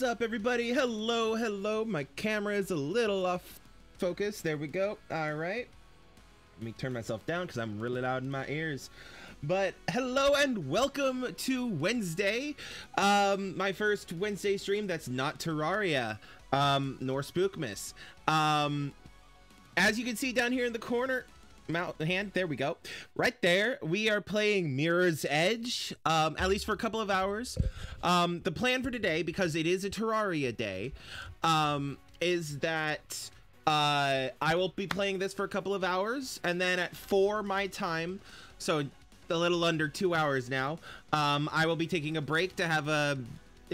What is up, everybody? Hello, hello. My camera is a little off focus. There we go. All right. Let me turn myself down because I'm really loud in my ears. But hello and welcome to Wednesday. Um, my first Wednesday stream that's not Terraria, um, nor Spookmas. Um, as you can see down here in the corner, mount hand there we go. Right there we are playing mirror's edge um at least for a couple of hours. Um the plan for today because it is a terraria day um is that uh i will be playing this for a couple of hours and then at four my time so a little under two hours now um i will be taking a break to have a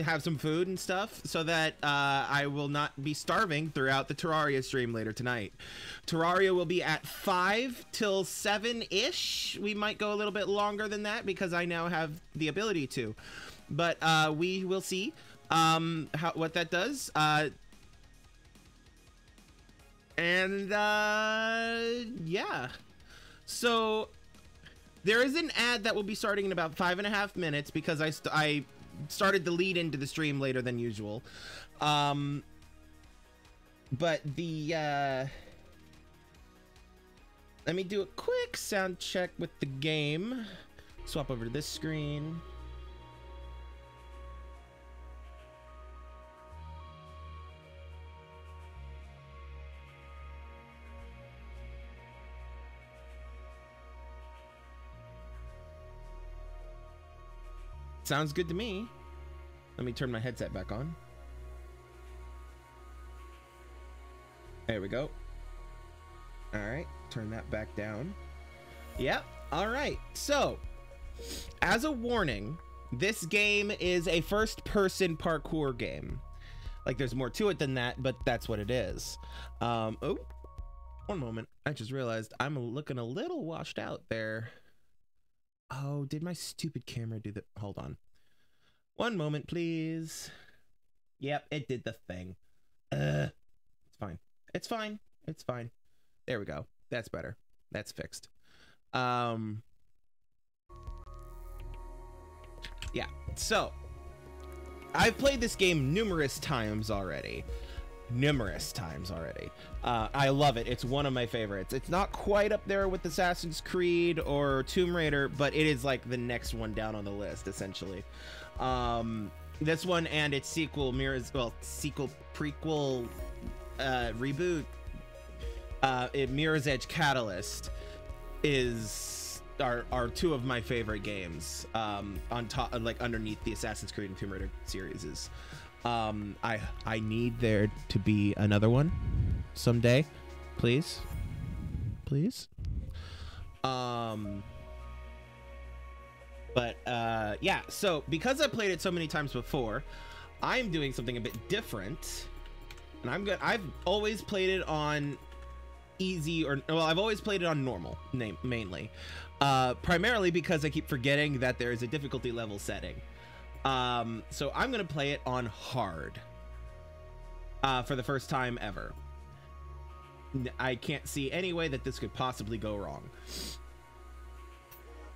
have some food and stuff so that uh, I will not be starving throughout the Terraria stream later tonight. Terraria will be at 5 till 7-ish. We might go a little bit longer than that because I now have the ability to. But uh, we will see um, how, what that does. Uh, and uh, yeah. So there is an ad that will be starting in about five and a half minutes because I, I started the lead into the stream later than usual. Um, but the, uh, let me do a quick sound check with the game. Swap over to this screen. Sounds good to me. Let me turn my headset back on. There we go. All right, turn that back down. Yep. All right. So, as a warning, this game is a first-person parkour game. Like, there's more to it than that, but that's what it is. Um, oh, one moment. I just realized I'm looking a little washed out there. Oh, did my stupid camera do that? Hold on. One moment, please. Yep, it did the thing. Uh, it's fine. It's fine. It's fine. There we go. That's better. That's fixed. Um, yeah. So, I've played this game numerous times already numerous times already. Uh, I love it. It's one of my favorites. It's not quite up there with Assassin's Creed or Tomb Raider, but it is like the next one down on the list, essentially. Um, this one and its sequel, Mirror's, well, sequel, prequel, uh, reboot, uh, it, Mirror's Edge Catalyst is are, are two of my favorite games um, on top, like underneath the Assassin's Creed and Tomb Raider series is. Um, I I need there to be another one someday, please, please. Um, but uh, yeah. So because I played it so many times before, I'm doing something a bit different, and I'm good. I've always played it on easy or well, I've always played it on normal, name mainly, uh, primarily because I keep forgetting that there is a difficulty level setting. Um, so I'm gonna play it on hard uh, for the first time ever. I can't see any way that this could possibly go wrong.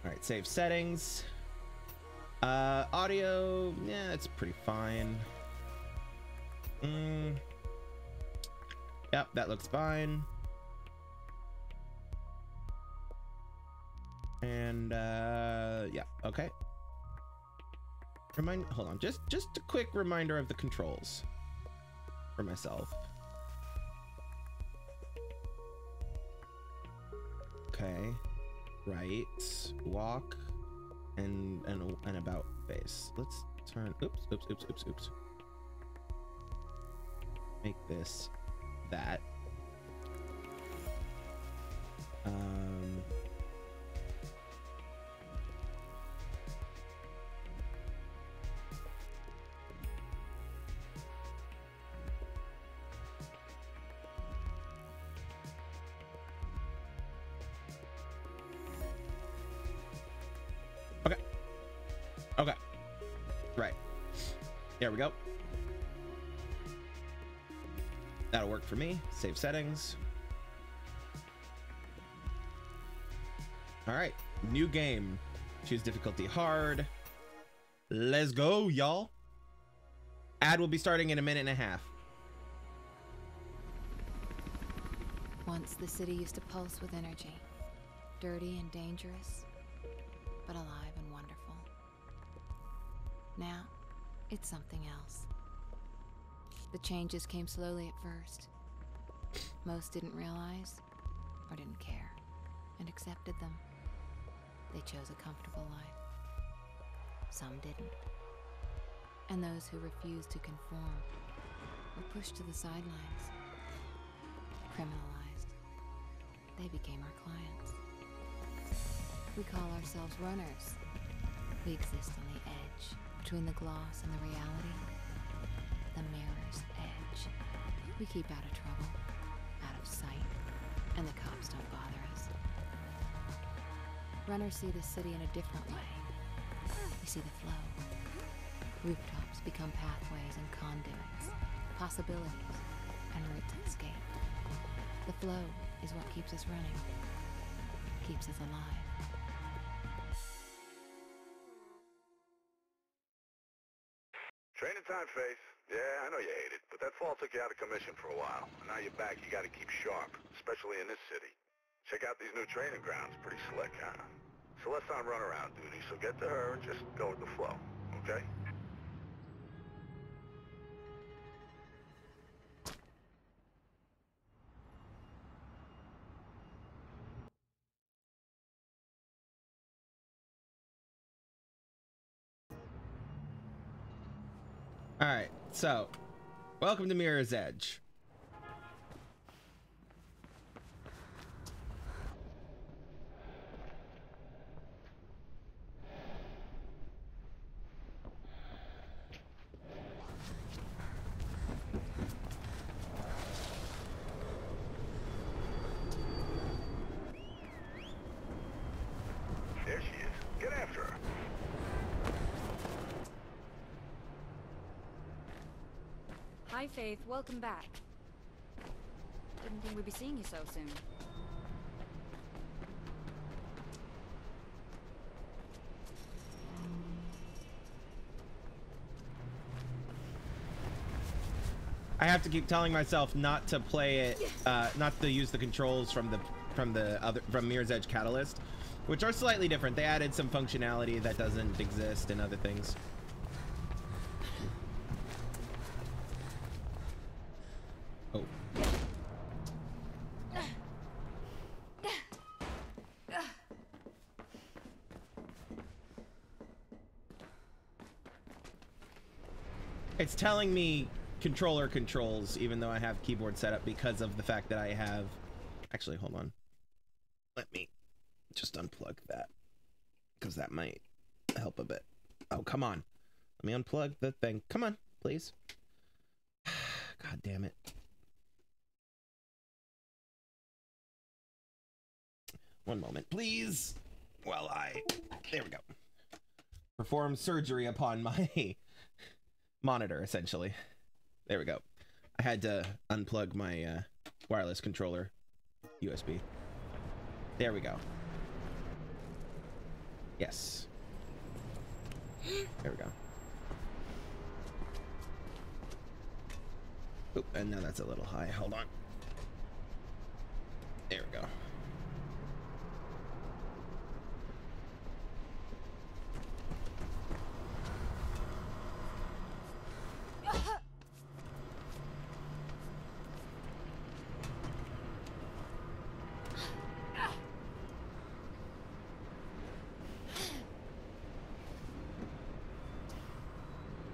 All right, save settings. Uh, audio, yeah, it's pretty fine. Mm. Yep, that looks fine. And uh, yeah, okay. Remind, hold on, just just a quick reminder of the controls for myself. Okay, right, walk, and and and about face. Let's turn. Oops, oops, oops, oops, oops. Make this that. Um. There we go. That'll work for me. Save settings. All right. New game. Choose difficulty hard. Let's go, y'all. Ad will be starting in a minute and a half. Once the city used to pulse with energy. Dirty and dangerous, but alive and wonderful. Now, it's something else. The changes came slowly at first. Most didn't realize, or didn't care, and accepted them. They chose a comfortable life. Some didn't. And those who refused to conform were pushed to the sidelines, criminalized. They became our clients. We call ourselves runners. We exist on between the gloss and the reality. The mirror's edge. We keep out of trouble, out of sight, and the cops don't bother us. Runners see the city in a different way. We see the flow. Rooftops become pathways and conduits, possibilities, and routes of escape. The flow is what keeps us running, keeps us alive. Faith. Yeah, I know you hate it, but that fall took you out of commission for a while. And now you're back, you gotta keep sharp, especially in this city. Check out these new training grounds. Pretty slick, huh? Celeste's on runaround duty, so get to her and just go with the flow, okay? All right, so welcome to Mirror's Edge. There she is. Get after her. Hi, Faith. Welcome back. Didn't think we'd be seeing you so soon. I have to keep telling myself not to play it, uh, not to use the controls from the from the other from Mirror's Edge Catalyst, which are slightly different. They added some functionality that doesn't exist in other things. Oh. It's telling me controller controls, even though I have keyboard set up because of the fact that I have... Actually, hold on. Let me just unplug that. Because that might help a bit. Oh, come on. Let me unplug the thing. Come on, please. God damn it. One moment, please. While I... There we go. Perform surgery upon my monitor, essentially. There we go. I had to unplug my uh, wireless controller USB. There we go. Yes. There we go. Oop, and now that's a little high. Hold on. There we go.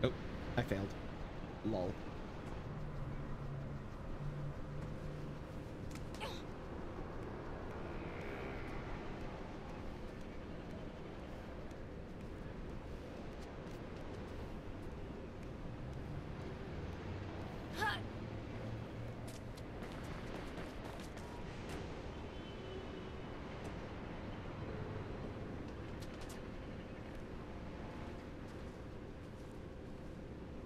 Oh, I failed. Lol.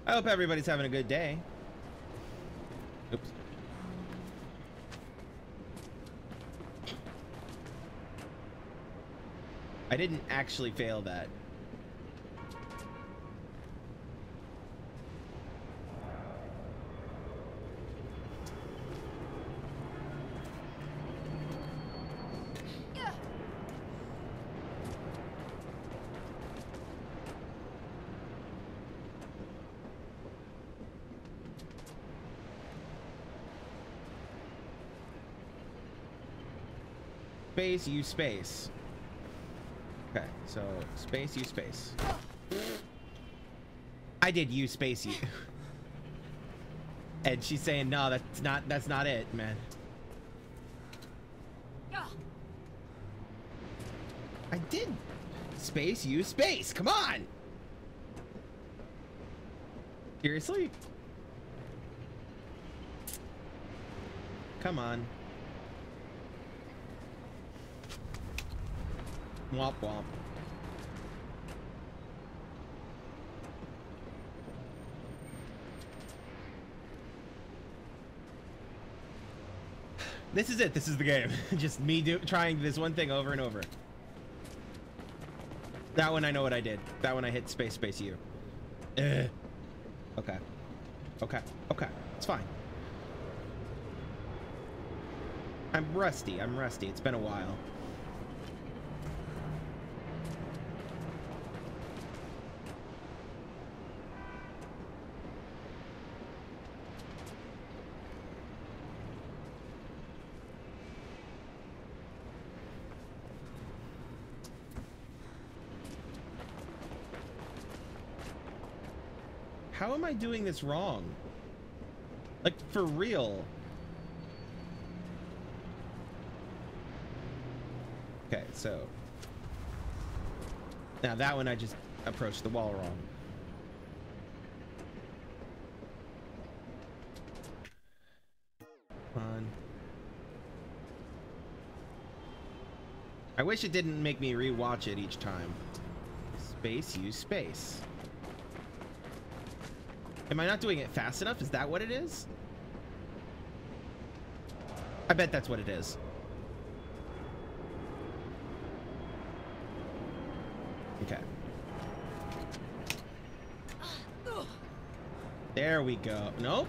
I hope everybody's having a good day. Oops. I didn't actually fail that. Space, use space. Okay, so space, use space. I did use space, you. and she's saying, no, that's not, that's not it, man. I did space, use space. Come on. Seriously? Come on. Womp womp. This is it. This is the game. Just me do trying this one thing over and over. That one I know what I did. That one I hit space space U. Ugh. Okay. Okay. Okay. It's fine. I'm rusty. I'm rusty. It's been a while. I doing this wrong? Like, for real. Okay, so. Now that one I just approached the wall wrong. On. I wish it didn't make me rewatch it each time. Space, use space. Am I not doing it fast enough? Is that what it is? I bet that's what it is. Okay. There we go. Nope.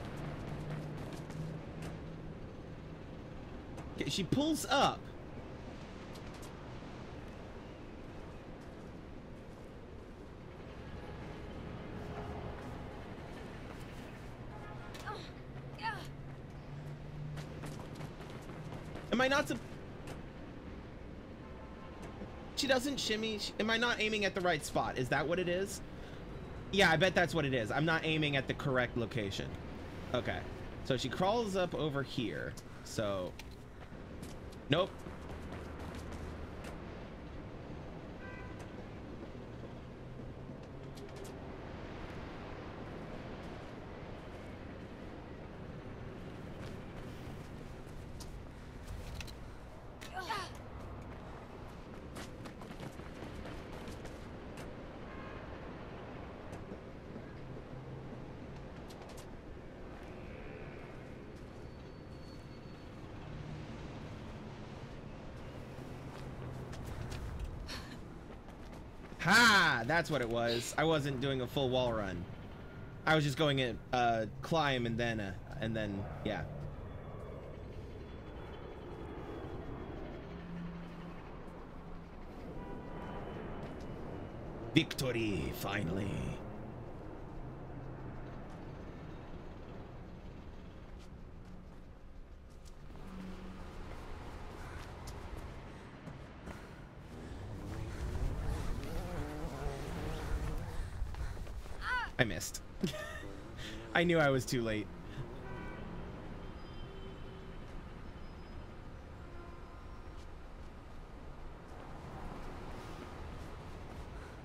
Okay, she pulls up. Am I not? She doesn't shimmy. Am I not aiming at the right spot? Is that what it is? Yeah, I bet that's what it is. I'm not aiming at the correct location. Okay. So she crawls up over here. So. Nope. Ha! That's what it was. I wasn't doing a full wall run. I was just going in, uh, climb and then, uh, and then, yeah. Victory, finally. I missed. I knew I was too late.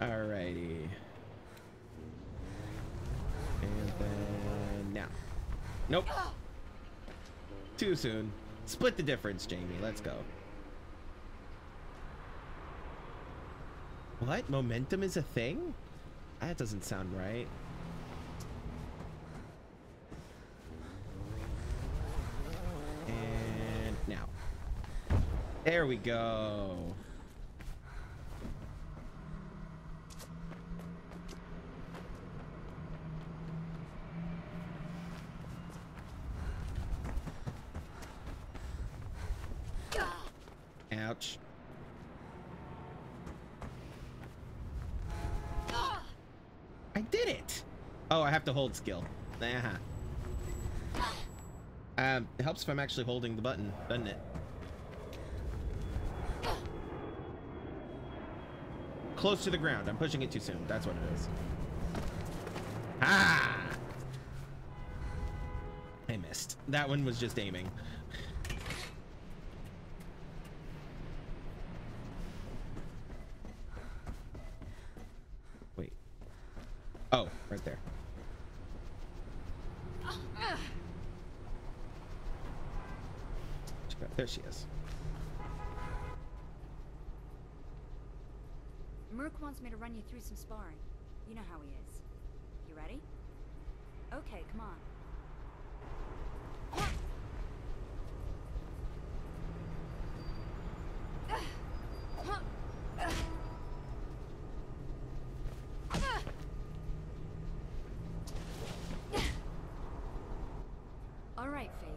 Alrighty. And then now. Nope. Too soon. Split the difference, Jamie. Let's go. What? Momentum is a thing? That doesn't sound right. And now. There we go. Ouch. I did it! Oh, I have to hold skill. Uh -huh. Um, it helps if I'm actually holding the button, doesn't it? Close to the ground. I'm pushing it too soon. That's what it is. Ah! I missed. That one was just aiming. Wait. Oh, right there. There she is. Merc wants me to run you through some sparring. You know how he is. You ready? Okay, come on. All right, Faith.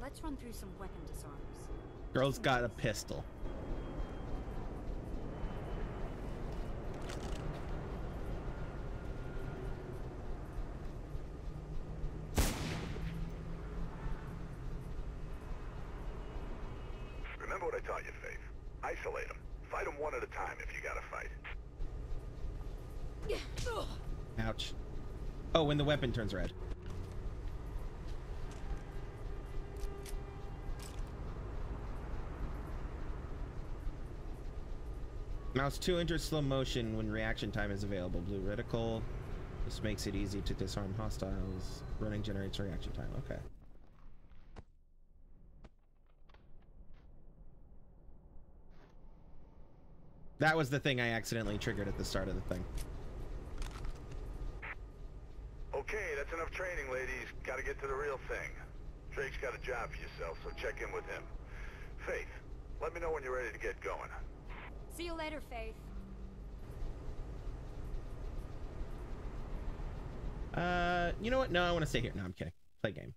Let's run through some weapon disarms. Girl's got a pistol. Remember what I taught you, Faith. Isolate them. Fight them one at a time if you gotta fight. Ouch. Oh, when the weapon turns red. Mouse 2 enters slow motion when reaction time is available. Blue reticle. This makes it easy to disarm hostiles. Running generates reaction time. Okay. That was the thing I accidentally triggered at the start of the thing. Okay, that's enough training, ladies. Gotta get to the real thing. Drake's got a job for yourself, so check in with him. Faith, let me know when you're ready to get going. See you later, Faith. Uh, you know what? No, I want to stay here. No, I'm kidding. Play game.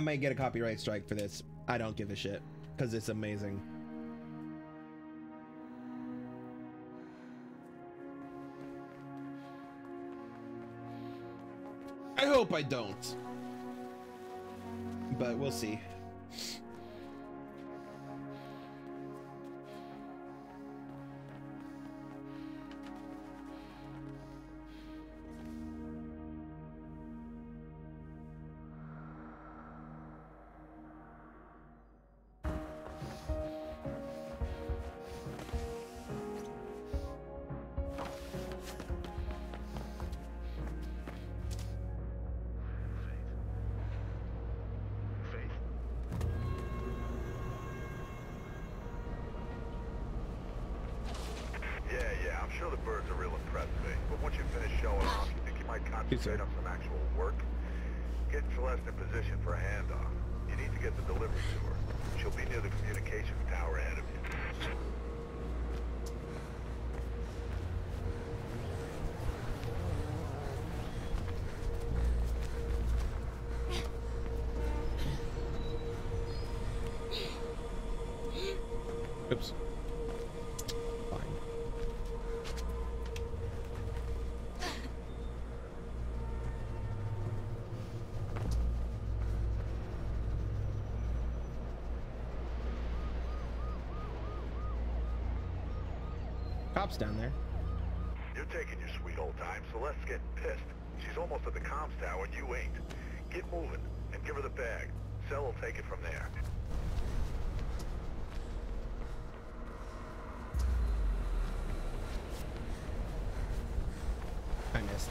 I might get a copyright strike for this. I don't give a shit because it's amazing. I hope I don't. But we'll see. Cops down there. You're taking your sweet old time. Celeste's getting pissed. She's almost at the comms tower and you ain't. Get moving and give her the bag. Cel will take it from there. I missed.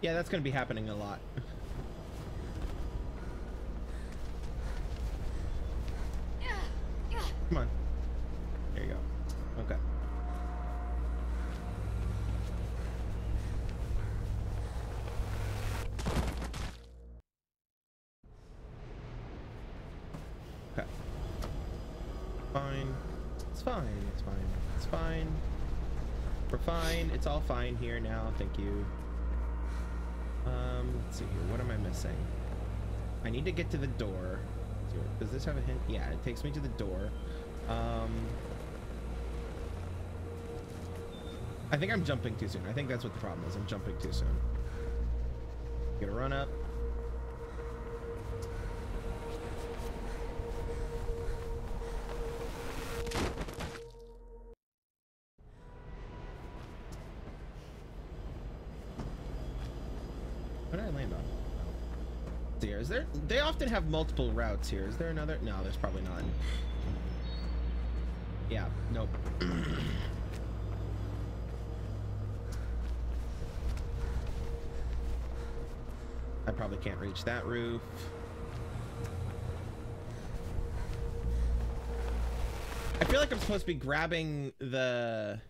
Yeah, that's gonna be happening a lot. Come on. There you go. Okay. Okay. Fine. It's fine. It's fine. It's fine. We're fine. Here now. Thank you. Um, let's see here. What am I missing? I need to get to the door. Does this have a hint? Yeah, it takes me to the door. Um, I think I'm jumping too soon. I think that's what the problem is. I'm jumping too soon. Gonna run up. Often have multiple routes here. Is there another? No, there's probably not. Yeah. Nope. I probably can't reach that roof. I feel like I'm supposed to be grabbing the...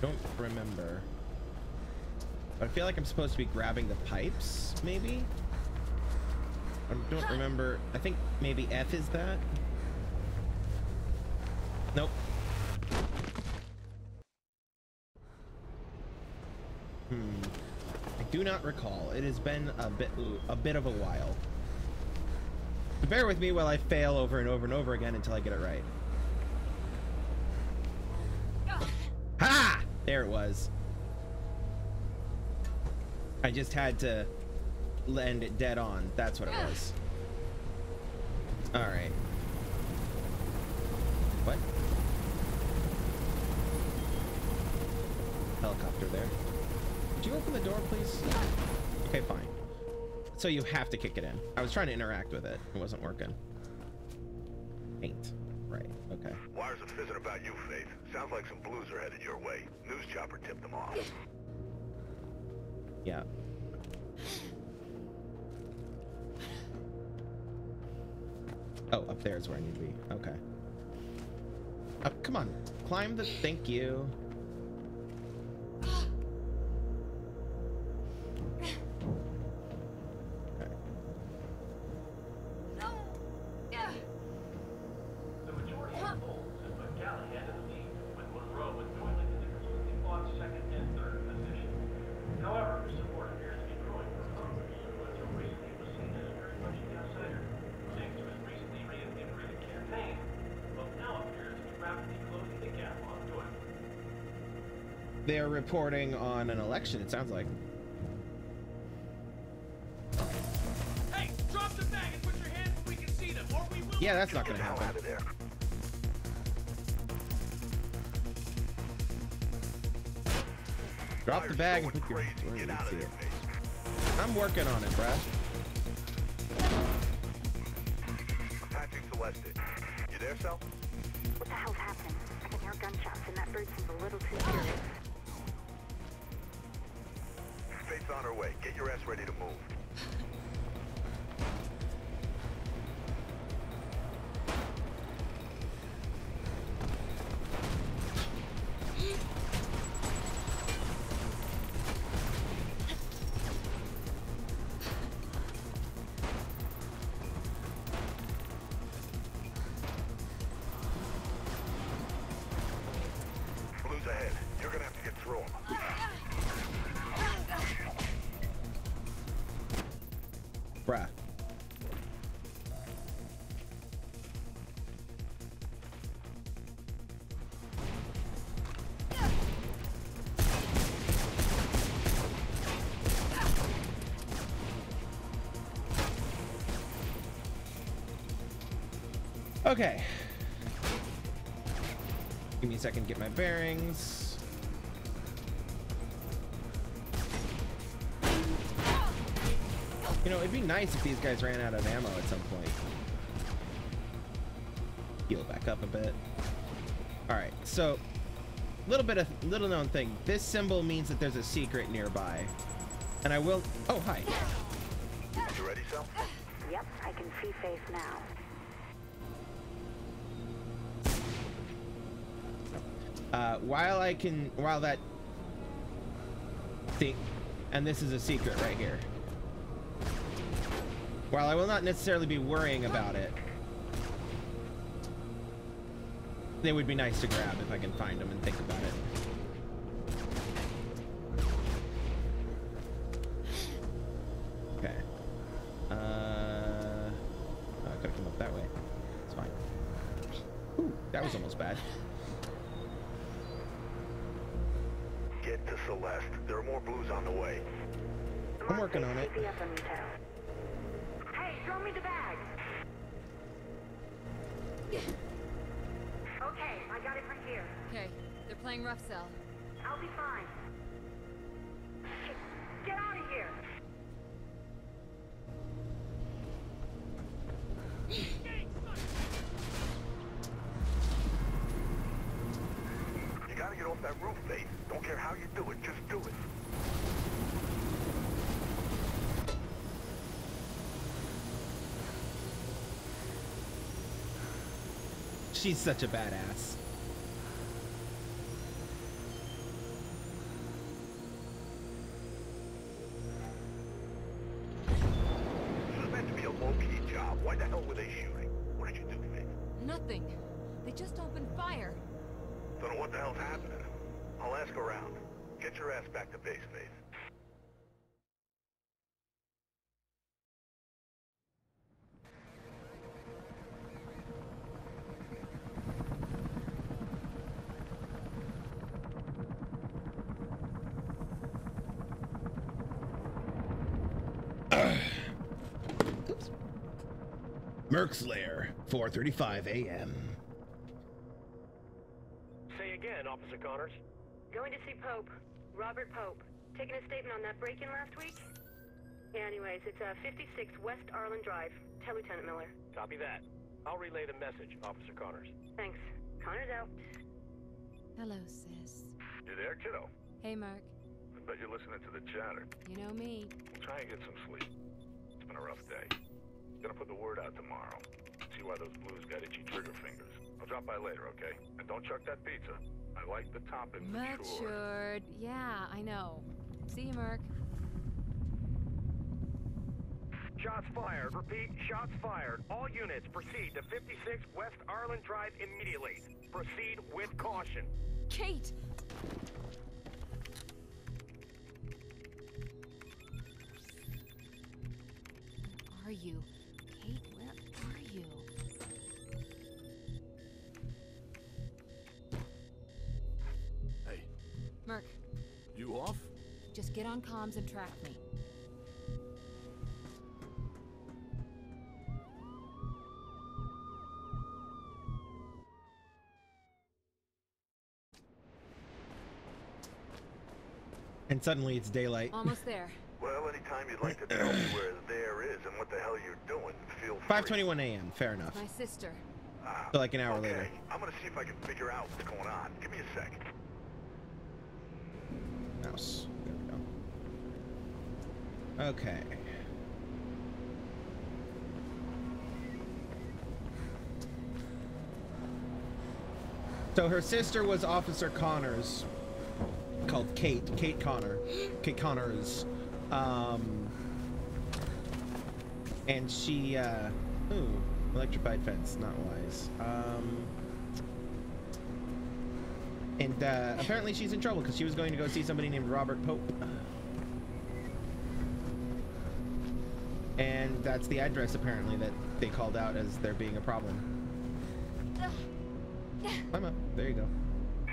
Don't remember. I feel like I'm supposed to be grabbing the pipes, maybe? I don't remember. I think maybe F is that? Nope. Hmm. I do not recall. It has been a bit a bit of a while. Bear with me while I fail over and over and over again until I get it right. Ha! There it was. I just had to land it dead on. That's what it was. All right. What? Helicopter there. Would you open the door, please? Okay, fine. So you have to kick it in. I was trying to interact with it. It wasn't working. Ain't. Right. Okay. Wires are fizzing about you, Faith. Sounds like some blues are headed your way. News chopper tipped them off. Yeah. Oh, up there is where I need to be. Okay. Up, come on. Climb the... Thank you. Reporting on an election, it sounds like. Hey, drop the bag and put your hands where we can see them, or we will. Yeah, that's not gonna the happen. out of there. Drop the bag and put your... crazy. where you out of see it? I'm working on it, bruh. Patching Celeste. You there, Sal? What the hell's happening? I can hear gunshots and that bird seems a little too serious. On her way. Get your ass ready to move. Okay. Give me a second to get my bearings. You know, it'd be nice if these guys ran out of ammo at some point. Heal back up a bit. All right, so little bit of little known thing. This symbol means that there's a secret nearby, and I will. Oh, hi. You ready, Sal? Yep, I can see face now. While I can, while that thing, and this is a secret right here. While I will not necessarily be worrying about it, they would be nice to grab if I can find them and think about it. She's such a badass. This was meant to be a low-key job. Why the hell were they shooting? What did you do, Faith? Nothing. They just opened fire. Don't know what the hell's happening. I'll ask around. Get your ass back to base, Faith. Oops. Merc's Lair, 4:35 a.m. Say again, Officer Connors. Going to see Pope. Robert Pope. Taking a statement on that break-in last week? Anyways, it's uh, 56 West Arlen Drive. Tell Lieutenant Miller. Copy that. I'll relay the message, Officer Connors. Thanks. Connor's out. Hello, sis. You there, kiddo? Hey, Merc. I bet you're listening to the chatter. You know me. Try and get some sleep. It's been a rough day. Gonna put the word out tomorrow. See why those blues got itchy trigger fingers. I'll drop by later, okay? And don't chuck that pizza. I like the toppings matured. Matured. Yeah, I know. See you, Merc. Shots fired. Repeat, shots fired. All units proceed to 56 West Arlen Drive immediately. Proceed with caution. Kate! Where are you? Get on comms and track me. And suddenly it's daylight. Almost there. Well, anytime you'd like to tell me where there is and what the hell you're doing, feel free. 5:21 a.m. Fair enough. My sister. Ah, So like an hour okay. later. I'm gonna see if I can figure out what's going on. Give me a sec. Mouse. Okay. So her sister was Officer Connors, called Kate. Kate Connor. Kate Connors. Um, and she, uh, ooh, electrified fence, not wise. Um, and uh, apparently she's in trouble because she was going to go see somebody named Robert Pope. And that's the address apparently that they called out as there being a problem. Climb up. There you go.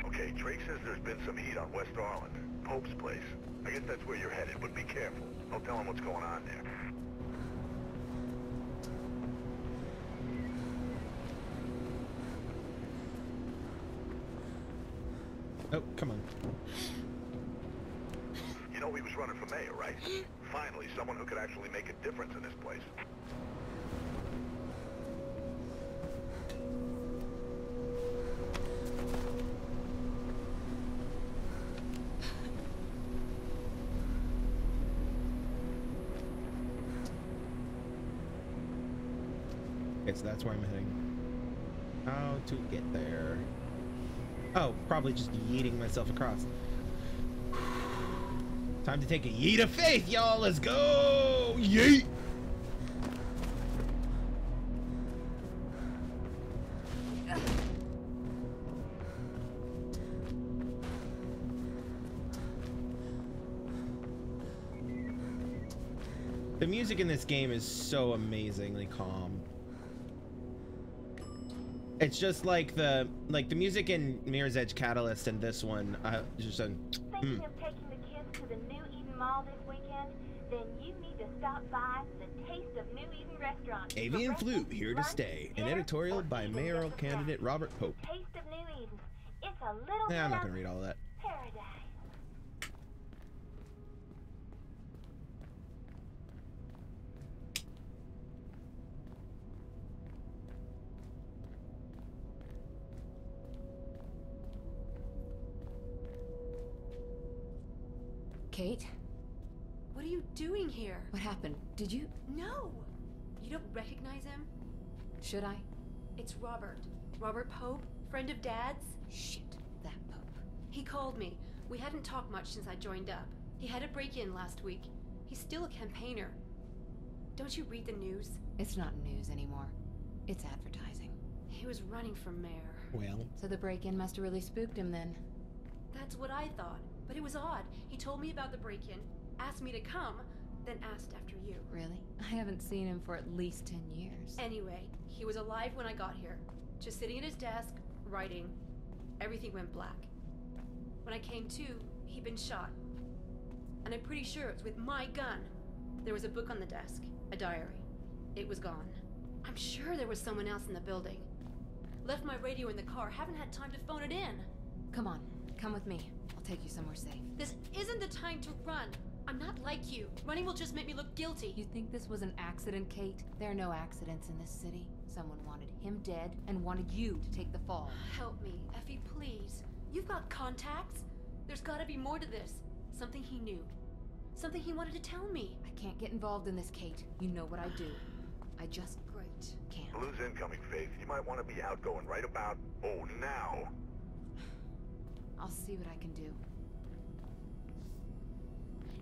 Okay, Drake says there's been some heat on West Arlen. Pope's place. I guess that's where you're headed, but be careful. Don't tell him what's going on there. Oh, come on. You know he was running for mayor, right? Finally, someone who could actually make a difference in this place. Okay, so that's where I'm heading. How to get there? Oh, probably just yeeting myself across. Time to take a yeet of faith, y'all. Let's go! Yeet! The music in this game is so amazingly calm. It's just like the like the music in Mirror's Edge Catalyst and this one. Uh, just a, mm. of taking the kids to the New Eden Mall this weekend? Then you need to stop by the Taste of New Eden restaurant. Avian Flu breakfast, here to stay. An editorial by mayoral just a snack. candidate Robert Pope. Taste of New Eden. It's a little Nah, I'm not gonna read all that. paradise. Kate, What are you doing here? what happened? Did you? No! You don't recognize him? Should I? It's Robert. Robert Pope, friend of Dad's. Shit, that Pope. He called me. We hadn't talked much since I joined up. He had a break in last week. He's still a campaigner. Don't you read the news? It's not news anymore. It's advertising. He was running for mayor. Well, So the break-in must have really spooked him then. That's what I thought. But it was odd. He told me about the break in, asked me to come, then asked after you. Really? I haven't seen him for at least ten years. Anyway, he was alive when I got here. Just sitting at his desk, writing. Everything went black. When I came to, he'd been shot. And I'm pretty sure it was with my gun. There was a book on the desk, a diary. It was gone. I'm sure there was someone else in the building. Left my radio in the car, haven't had time to phone it in. Come on, come with me. I'll take you somewhere safe. This isn't the time to run. I'm not like you. Running will just make me look guilty. You think this was an accident, Kate? There are no accidents in this city. Someone wanted him dead and wanted you to take the fall. Help me, Effie, please. You've got contacts. There's gotta be more to this. Something he knew. Something he wanted to tell me. I can't get involved in this, Kate. You know what I do. I just Great. can't. Blue's incoming, Faith. You might want to be outgoing right about, oh, now. I'll see what I can do.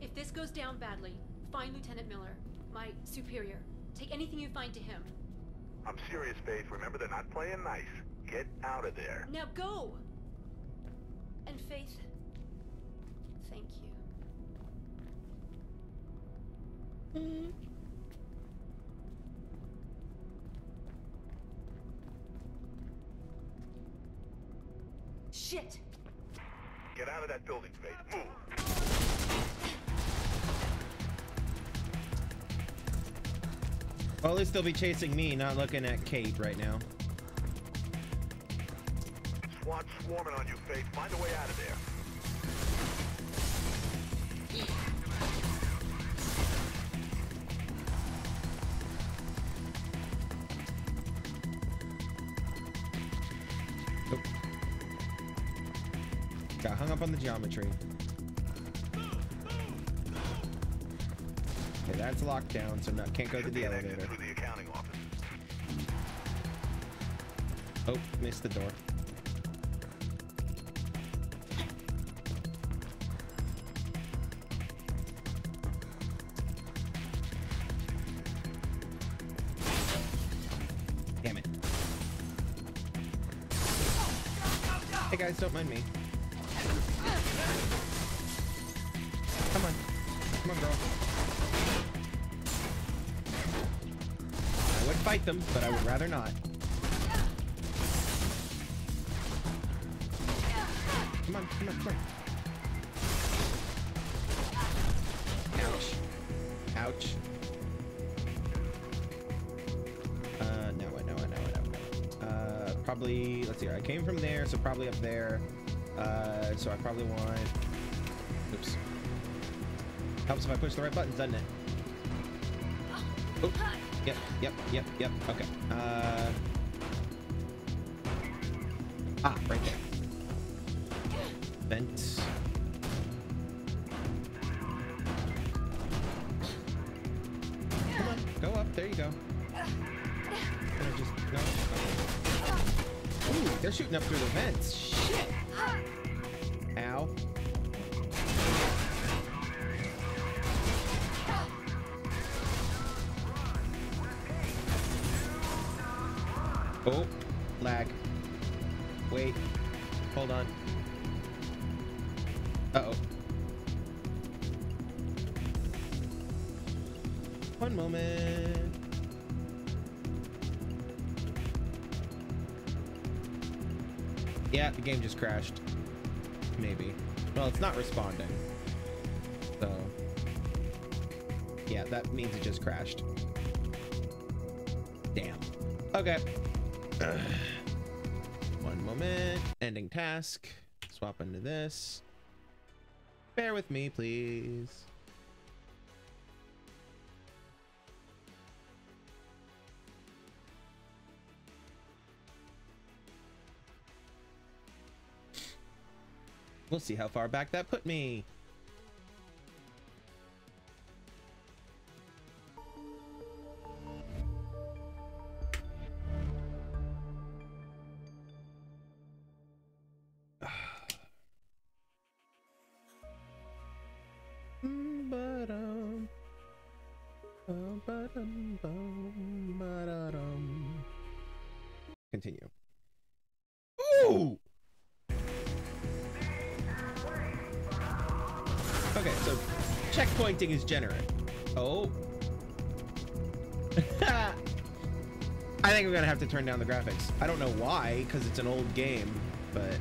If this goes down badly, find Lieutenant Miller, my superior. Take anything you find to him. I'm serious, Faith. Remember, they're not playing nice. Get out of there. Now go! And Faith, thank you. Shit! Get out of that building, Faith. Move. Well, at least they'll be chasing me, not looking at Kate right now. SWAT swarming on you, Faith. Find a way out of there. Nope. Got hung up on the geometry. That's locked down, so no, can't go to the elevator. through the accounting office. Oh, missed the door. Damn it. Hey guys, don't mind me. Them, but I would rather not. Come on, come on, come on. Ouch. Ouch. Uh, no, I know, I know. Uh, probably, let's see, I came from there, so probably up there. Uh, so I probably want, oops. Helps if I push the right buttons, doesn't it? Yep, yep, yep, yep, okay. Uh, Oh, lag. Wait. Hold on. Uh-oh. One moment. Yeah, the game just crashed. Maybe. Well, it's not responding. So. Yeah, that means it just crashed. Damn. Okay. One moment. Ending task. Swap into this. Bear with me, please. We'll see how far back that put me. Is generate. Oh. I think I'm gonna have to turn down the graphics. I don't know why, because it's an old game, but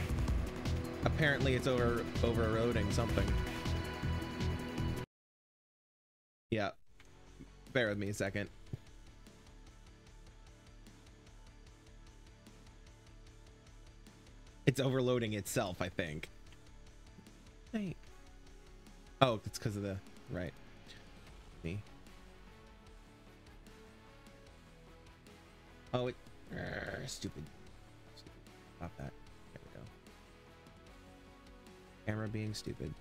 apparently it's over overloading something. Yeah. Bear with me a second. It's overloading itself, I think. Hey. Oh, it's because of the. Me. Oh, it. Stupid. Stop that. There we go. Camera being stupid.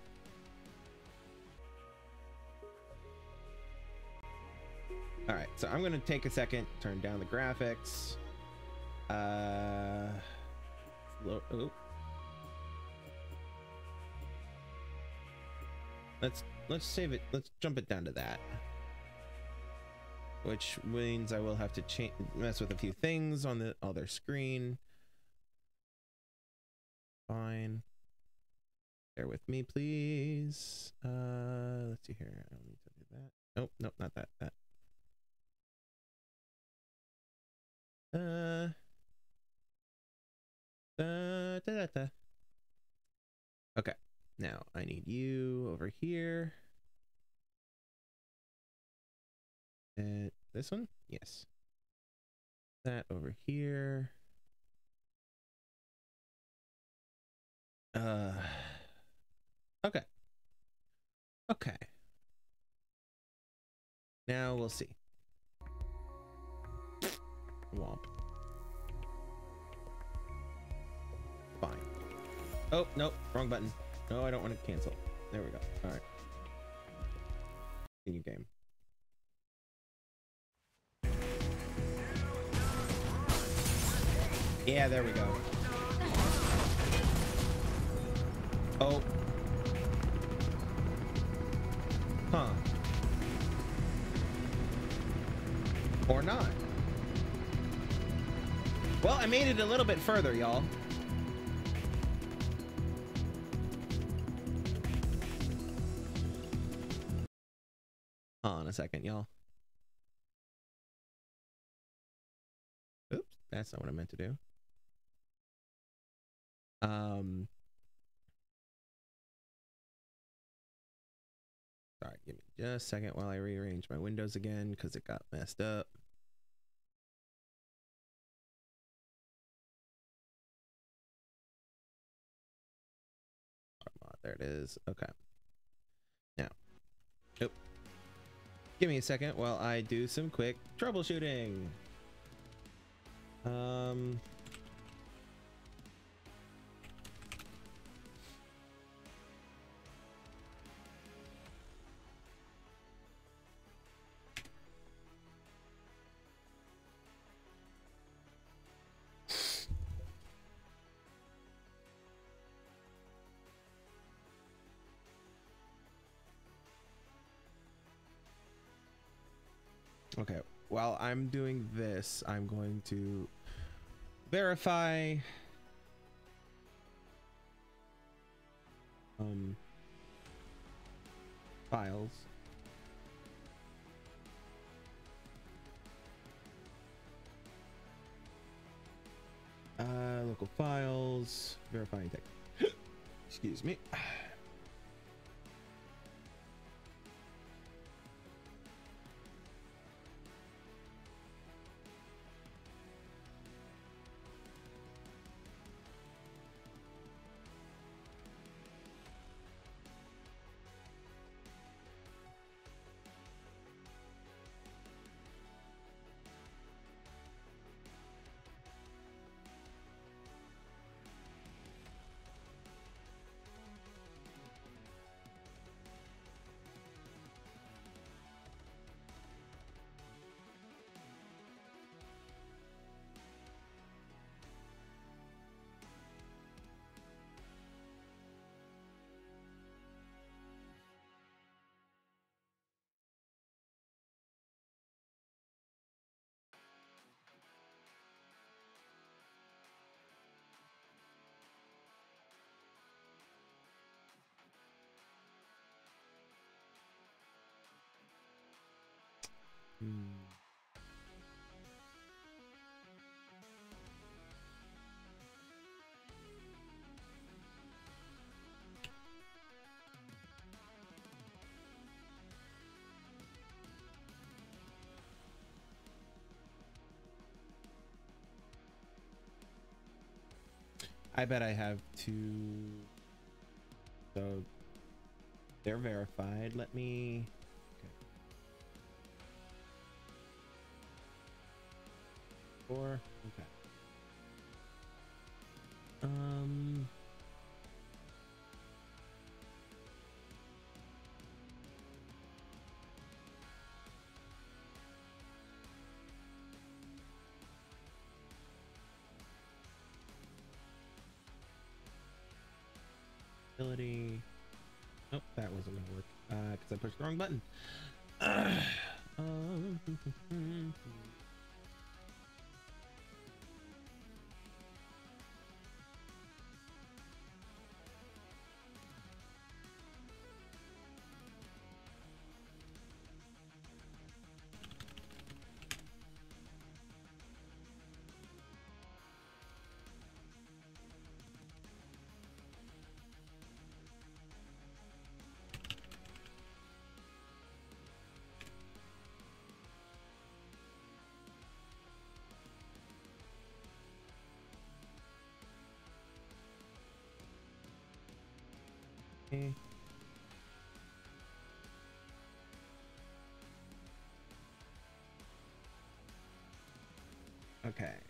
All right, so I'm gonna take a second, turn down the graphics. Uh, oh. Let's let's save it. Let's jump it down to that. Which means I will have to change mess with a few things on the other screen. Fine. Bear with me, please. Uh, let's see here. I need to do that. Nope, nope, not that. That. Uh. Da, da, da, da. Okay. Now I need you over here. And this one? Yes. That over here. Uh Okay. Okay. Now we'll see. Womp. Fine. Oh, nope, wrong button. No, I don't want to cancel. There we go. All right. Continue game. Yeah, there we go. Oh. Huh. Or not. Well, I made it a little bit further, y'all. On a second, y'all. Oops, that's not what I meant to do. Um, sorry, give me just a second while I rearrange my windows again because it got messed up. There it is. Okay. Give me a second while I do some quick troubleshooting. Um. Okay, while I'm doing this, I'm going to verify um files. Uh, local files, verifying tech. Excuse me. I bet I have two. So they're verified. Let me. Four. Okay. Um. Ability. Nope, that wasn't gonna work. Uh, because I pushed the wrong button. um, okay.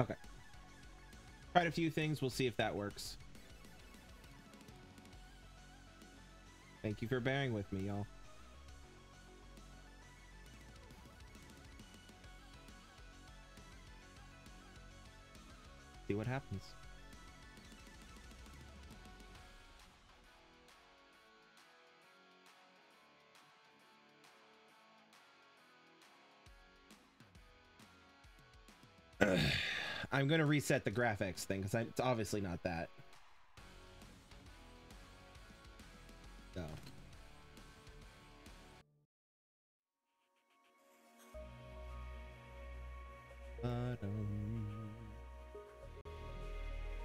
Okay. Tried a few things. We'll see if that works. Thank you for bearing with me, y'all. See what happens. I'm gonna reset the graphics thing because it's obviously not that. No.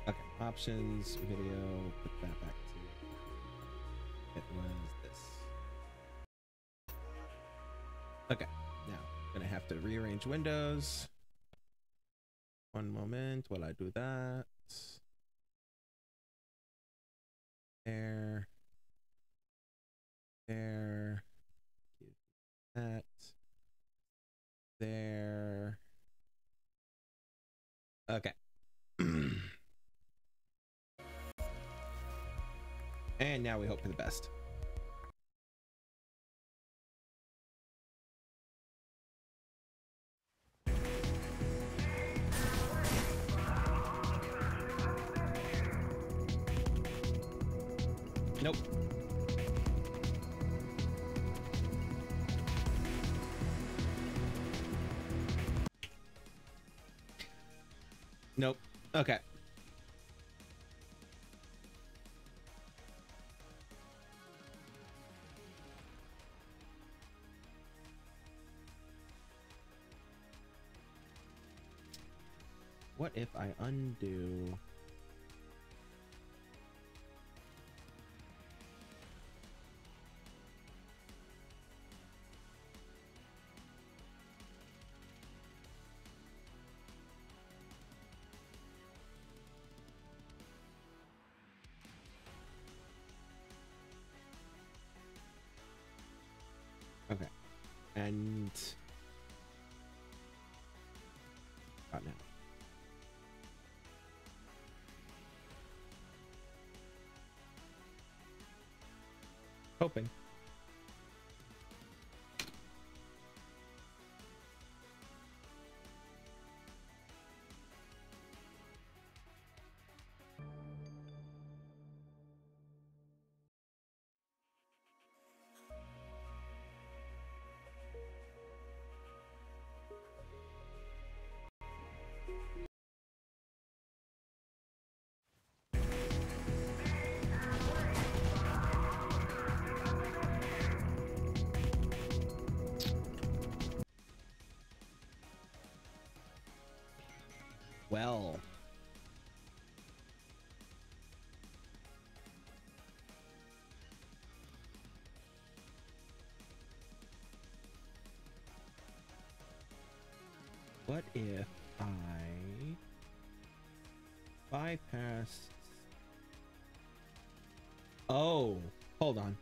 Okay, options, video, put that back to it was this. Okay, now gonna have to rearrange windows. One moment while I do that. There. There. That. There. Okay. and now we hope for the best. If I undo? Okay. And Hoping. Well. What if I bypass? Oh, hold on.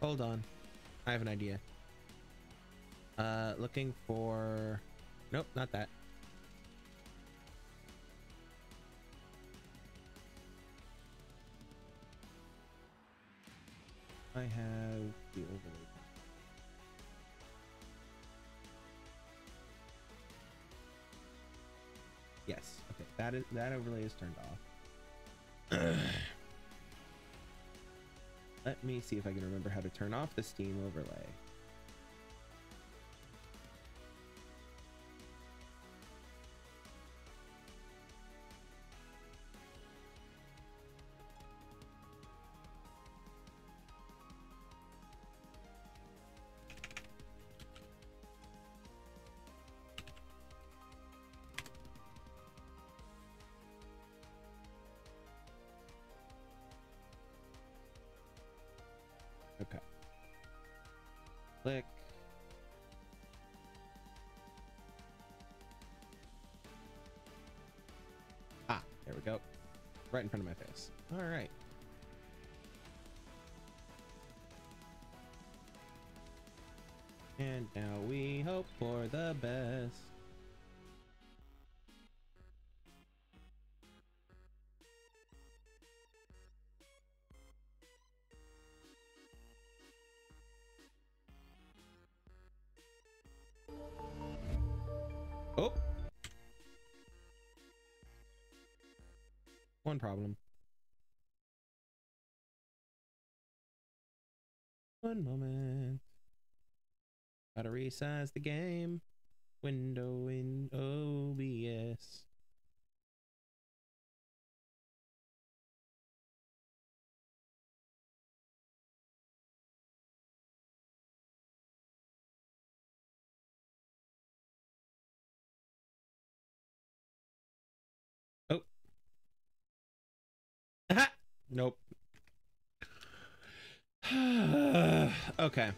Hold on. I have an idea. Uh, looking for... Nope, not that. I have the overlay. Yes. Okay. That is that overlay is turned off. Let me see if I can remember how to turn off the Steam overlay. All right. And now we hope for the best. Oh. One problem. One moment. Gotta resize the game. Window in OBS. Oh. Nope. okay.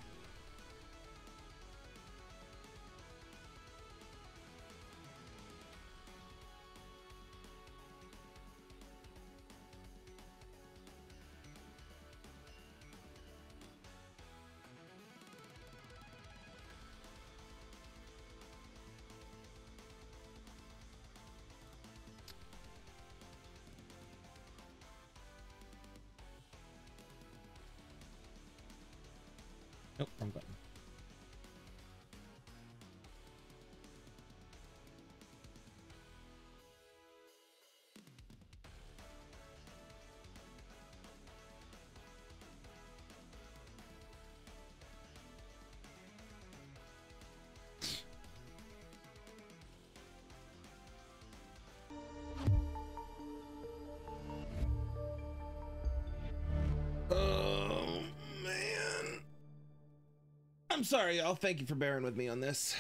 I'm sorry, y'all. Thank you for bearing with me on this.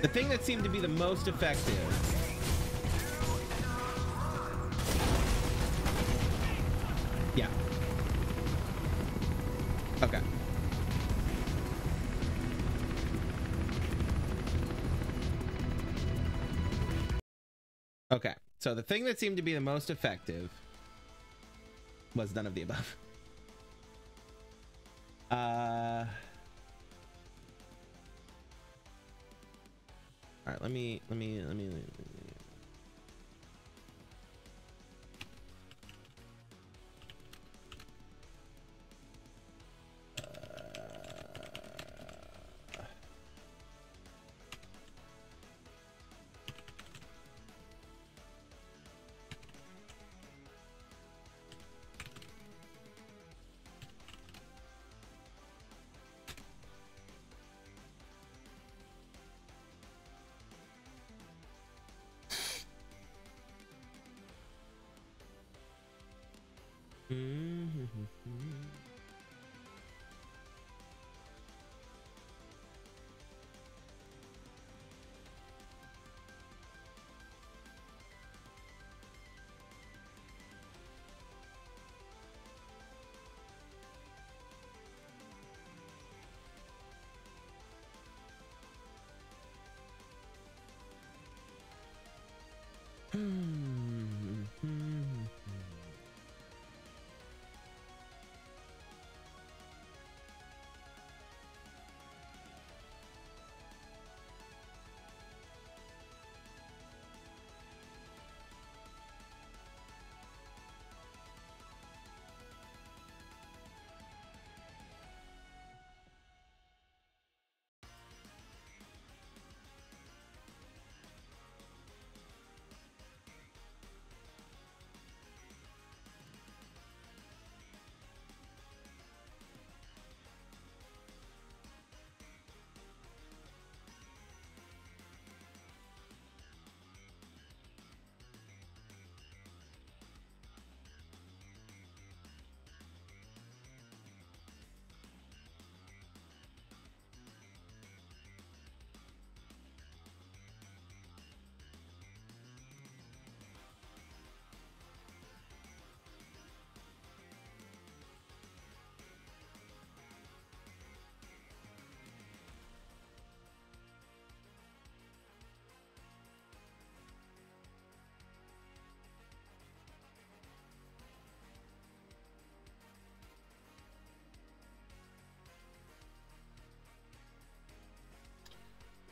The thing that seemed to be the most effective Yeah. Okay, so the thing that seemed to be the most effective was none of the above. Uh. All right, let me, let me, let me. Let me Mm.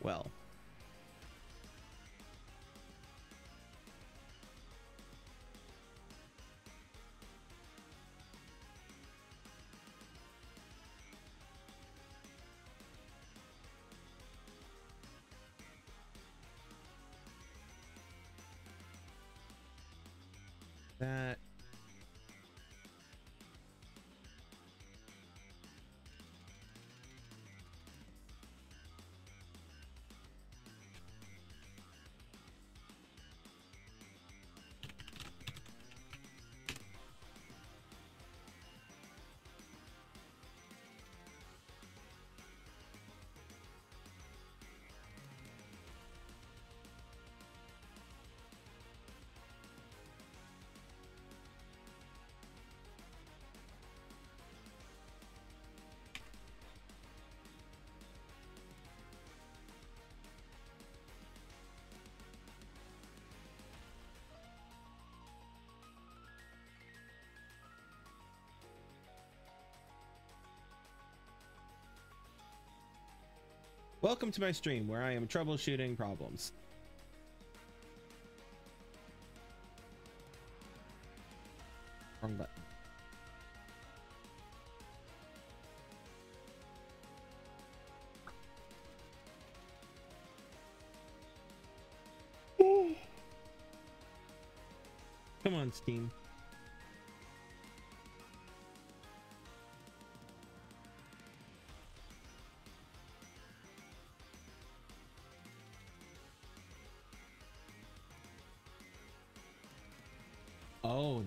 Well. That Welcome to my stream where I am troubleshooting problems. Wrong button. Come on, Steam.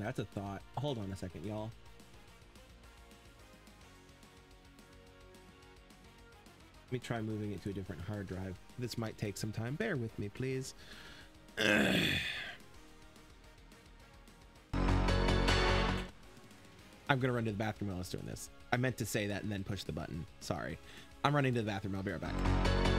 That's a thought. Hold on a second, y'all. Let me try moving it to a different hard drive. This might take some time. Bear with me, please. I'm gonna run to the bathroom while I was doing this. I meant to say that and then push the button. Sorry. I'm running to the bathroom. I'll be right back.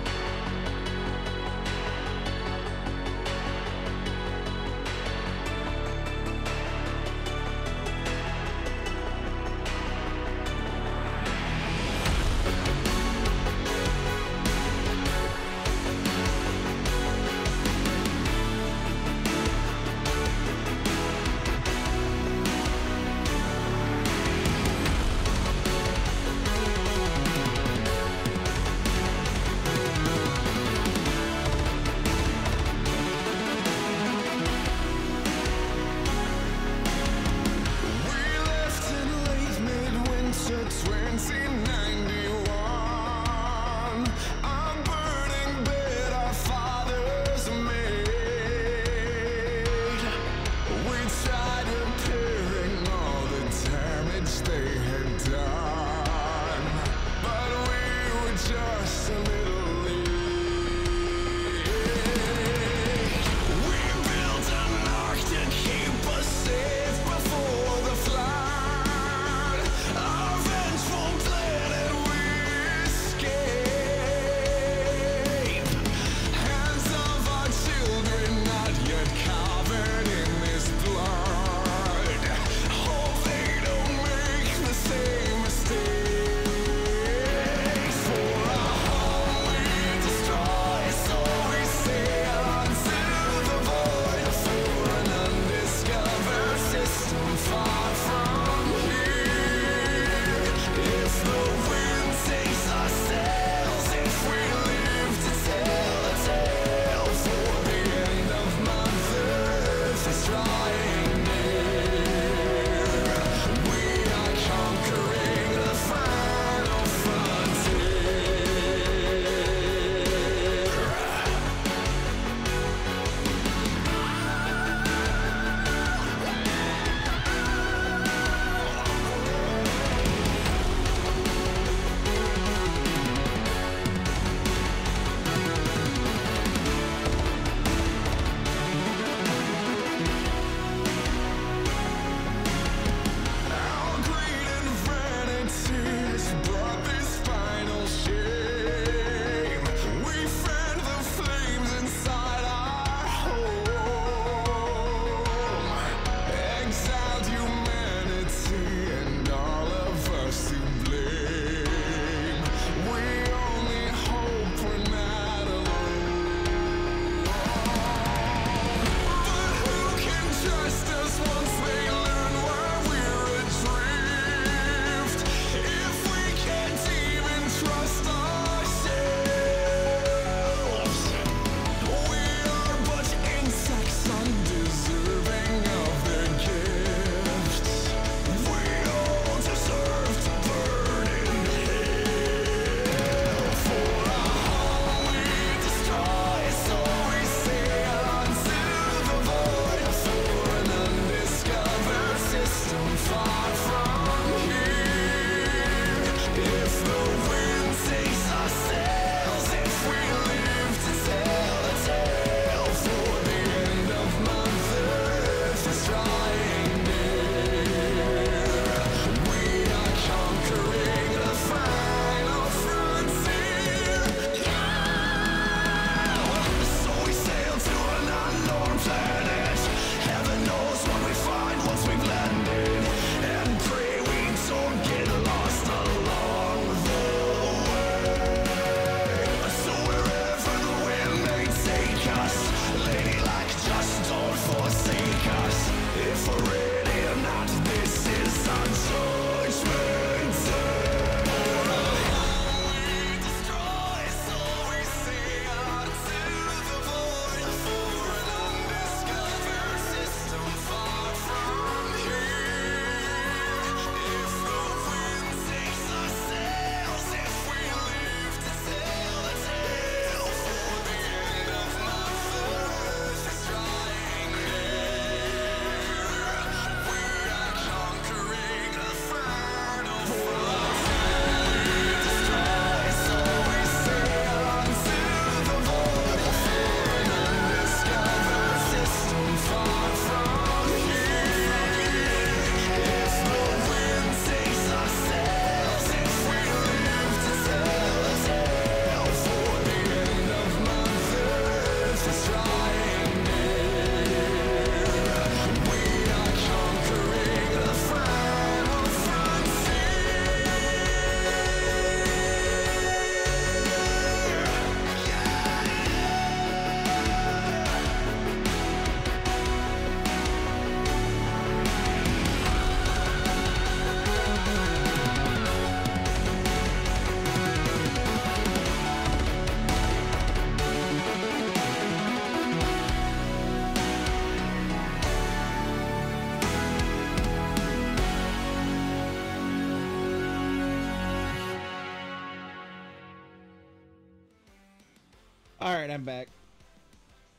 Right, I'm back.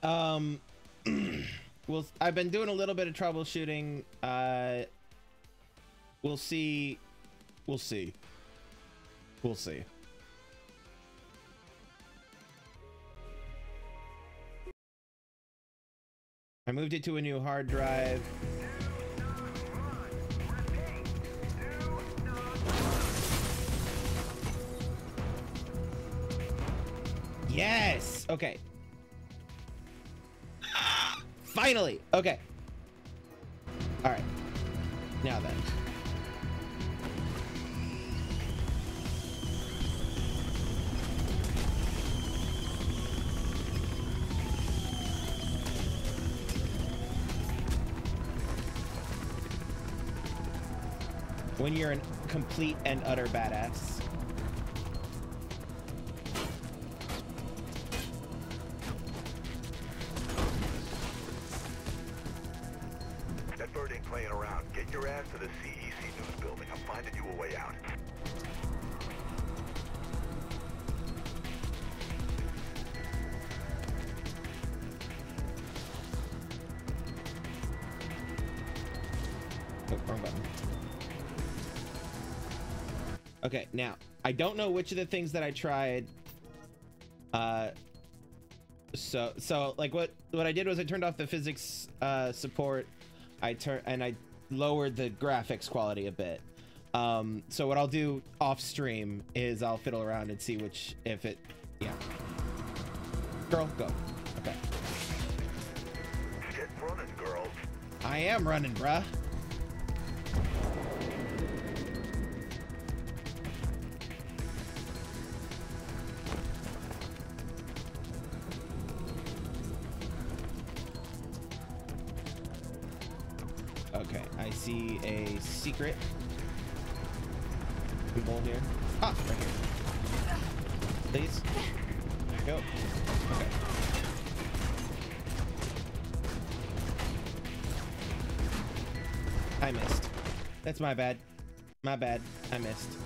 Um, well, I've been doing a little bit of troubleshooting. Uh, we'll see. We'll see. We'll see. I moved it to a new hard drive. When you're a complete and utter badass. I don't know which of the things that I tried. Uh, so so like what what I did was I turned off the physics uh, support. I turn and I lowered the graphics quality a bit. Um, so what I'll do off stream is I'll fiddle around and see which if it yeah. Girl, go. Okay. Get running, girls. I am running, bruh. Secret. People in here. Ah, right here. Please. Go. Okay. I missed. That's my bad. My bad. I missed.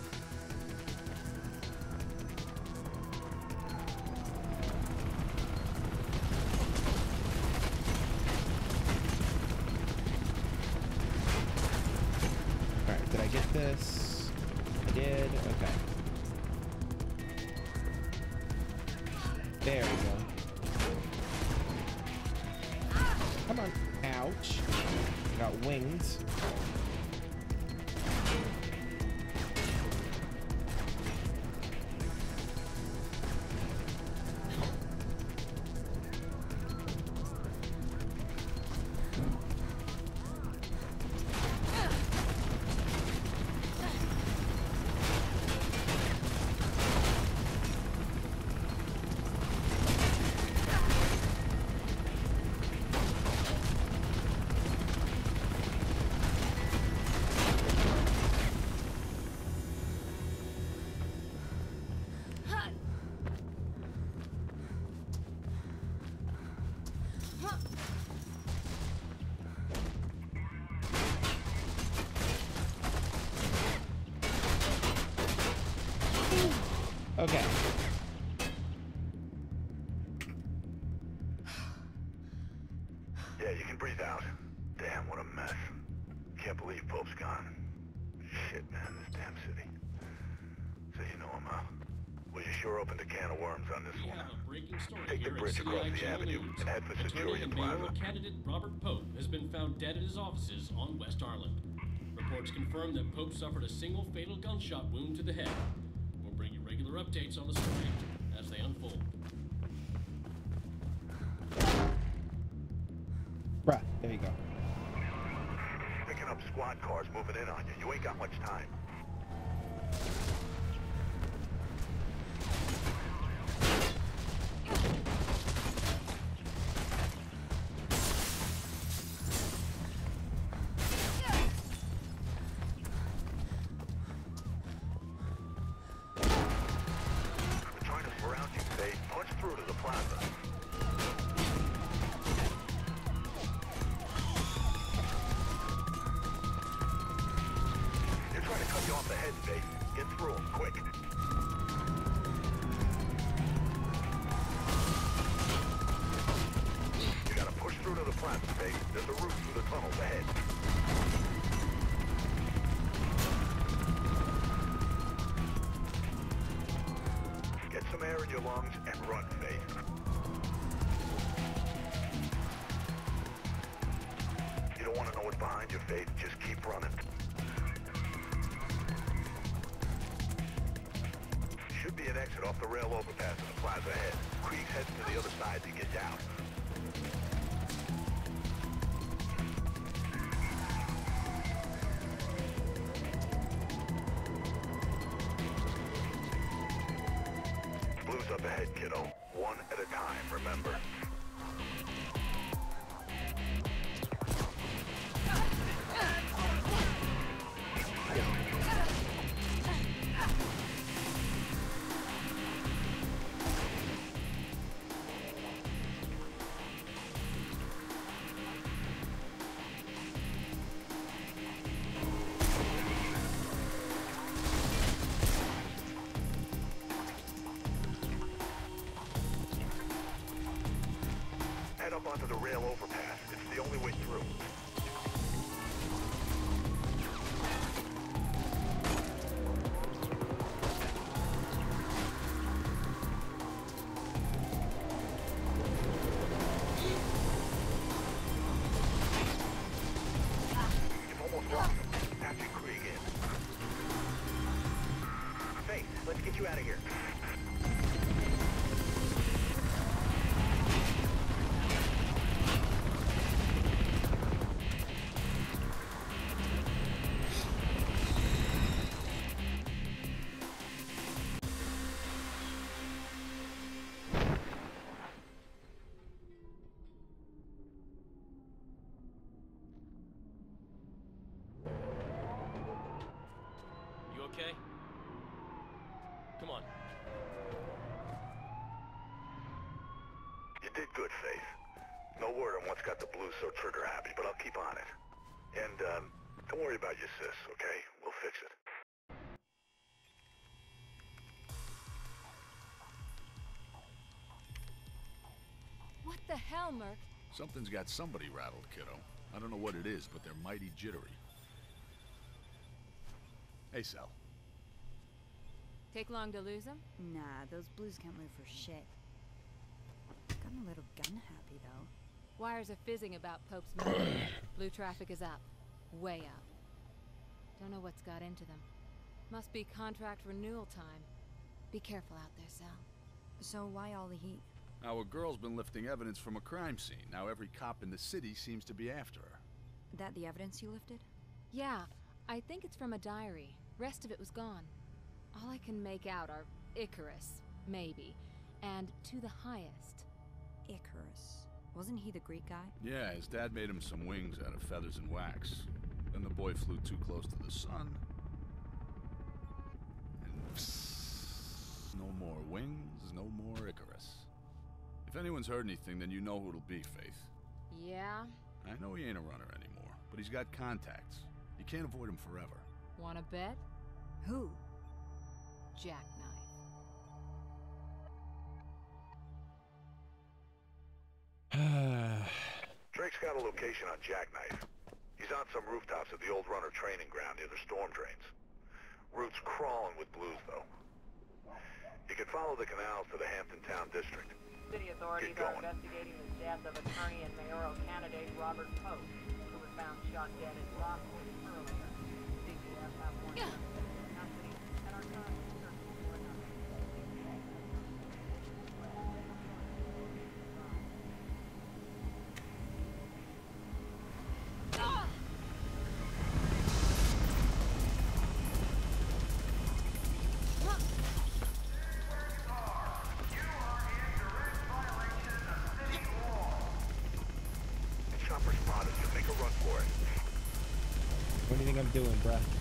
Take the here bridge at across the CIGL avenue News. and head for Attorney Centurion and Plaza. mayoral candidate Robert Pope has been found dead at his offices on West Arlen. Reports confirm that Pope suffered a single fatal gunshot wound to the head. We'll bring you regular updates on the story as they unfold. Bruh, there you go. Picking up squad cars moving in on you. You ain't got much time. To know what's behind you, Faith. Just keep running. Should be an exit off the rail overpass up No word on what's got the blues so trigger happy, but I'll keep on it. And, um, don't worry about your sis, okay? We'll fix it. What the hell, Merc? Something's got somebody rattled, kiddo. I don't know what it is, but they're mighty jittery. Hey, Cel. Take long to lose him? Nah, those blues can't move for shit. Gotten a little gun happy, though. Wires are fizzing about Pope's murder. Blue traffic is up. Way up. Don't know what's got into them. Must be contract renewal time. Be careful out there, Cel. So why all the heat? Our girl's been lifting evidence from a crime scene. Now every cop in the city seems to be after her. That the evidence you lifted? Yeah, I think it's from a diary. Rest of it was gone. All I can make out are Icarus, maybe, and to the highest. Icarus. Wasn't he the Greek guy? Yeah, his dad made him some wings out of feathers and wax. Then the boy flew too close to the sun. And psst, no more wings, no more Icarus. If anyone's heard anything, then you know who it'll be, Faith. Yeah? I know he ain't a runner anymore, but he's got contacts. You can't avoid him forever. Wanna bet? Who? Jackknife. Drake's got a location on Jackknife. He's on some rooftops at the old runner training ground near the storm drains. Route's crawling with blues, though. You can follow the canals to the Hampton Town District. City authorities Get are going. investigating the death of attorney and mayoral candidate Robert Pope, who was found shot dead in Rockwood earlier. CPF have one doing, bruh?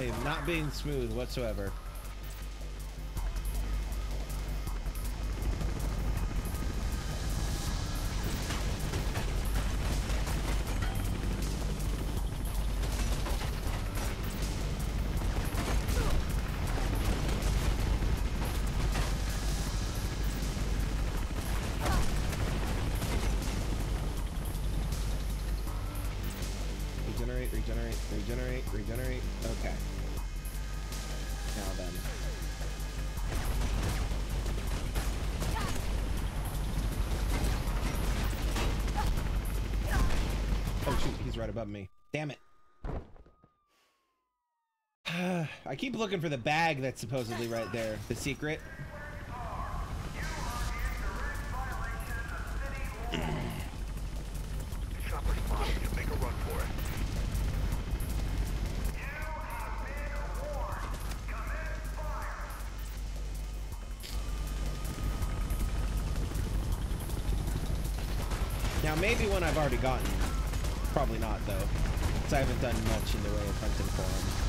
I am not being smooth whatsoever. Right above me. Damn it. I keep looking for the bag that's supposedly right there. The secret. Now maybe one I've already gotten. Probably not though. Because I haven't done much in the way of hunting for them.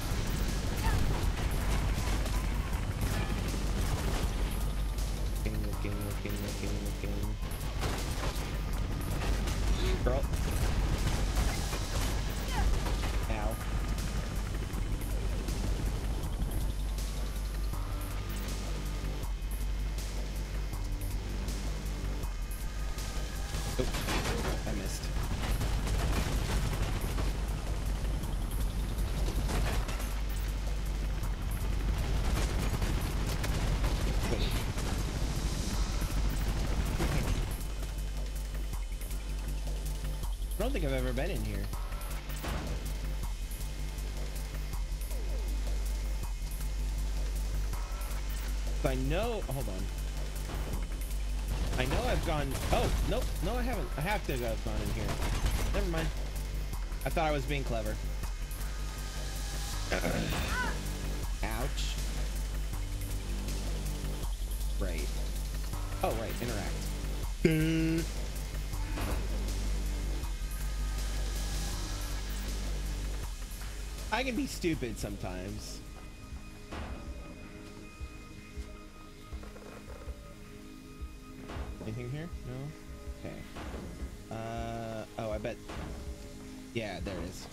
Don't think I've ever been in here. I know. Hold on. I know I've gone. Oh nope, no, I haven't. I have to have gone in here. Never mind. I thought I was being clever. Ouch. Right. Oh right, interact. I can be stupid sometimes. Anything here? No? Okay. Uh, oh, I bet. Yeah, there it is.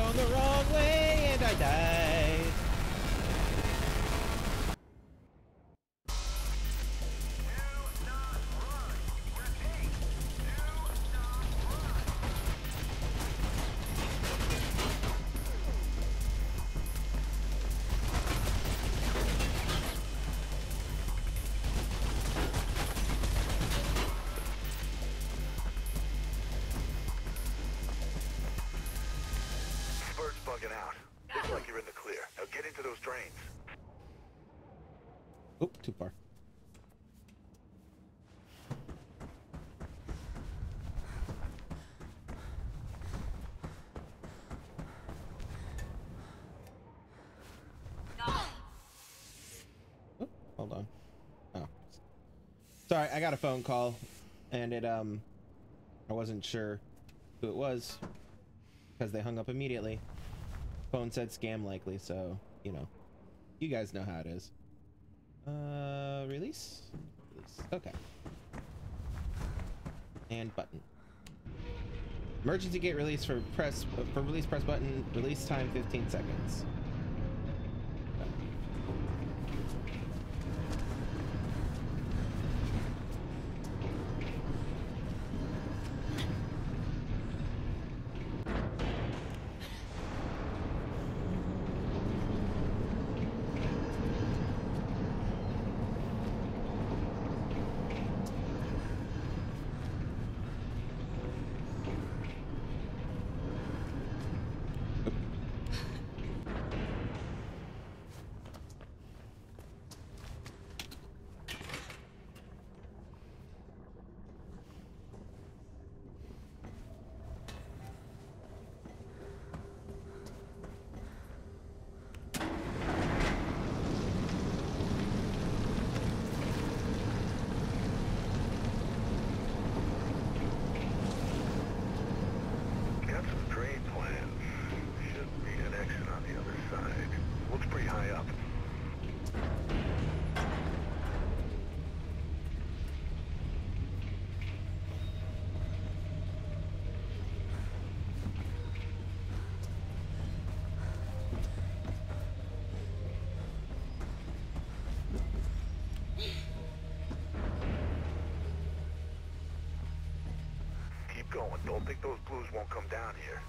I'm the wrong Sorry, I got a phone call and it um I wasn't sure who it was because they hung up immediately. Phone said scam likely, so, you know, you guys know how it is. Uh, release? Release. Okay. And button. Emergency gate release for press for release press button. Release time 15 seconds. Don't think those blues won't come down here.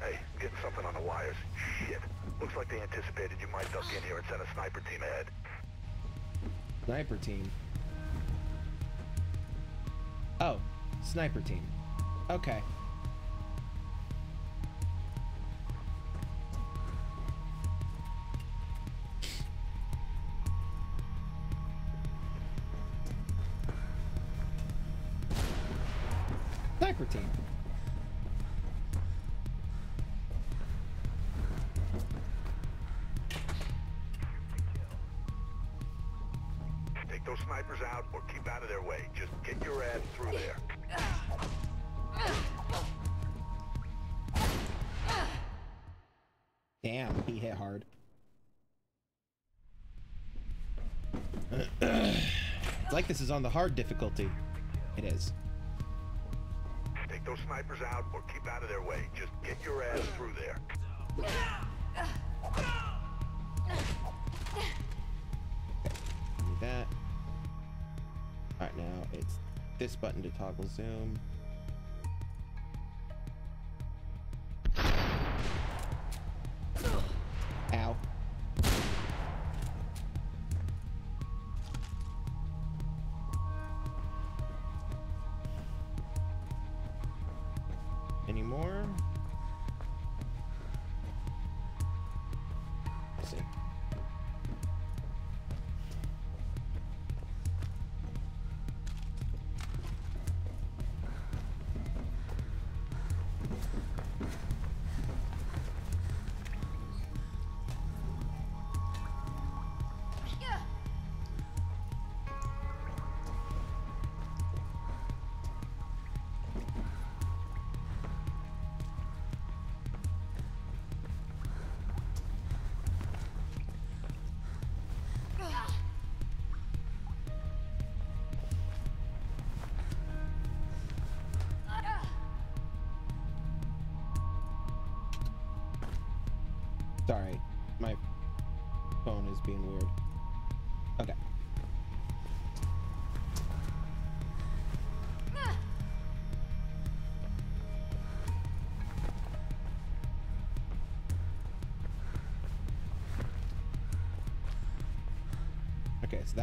Hey, I'm getting something on the wires. Shit. Looks like they anticipated you might duck in here and send a sniper team ahead. Sniper team. Oh, sniper team. Okay. Sniper team. Take those snipers out or keep out of their way. Just get your ass through there. Damn, he hit hard. it's like this is on the hard difficulty. It is. Snipers out or keep out of their way. Just get your ass through there. Do that. Alright, now it's this button to toggle zoom.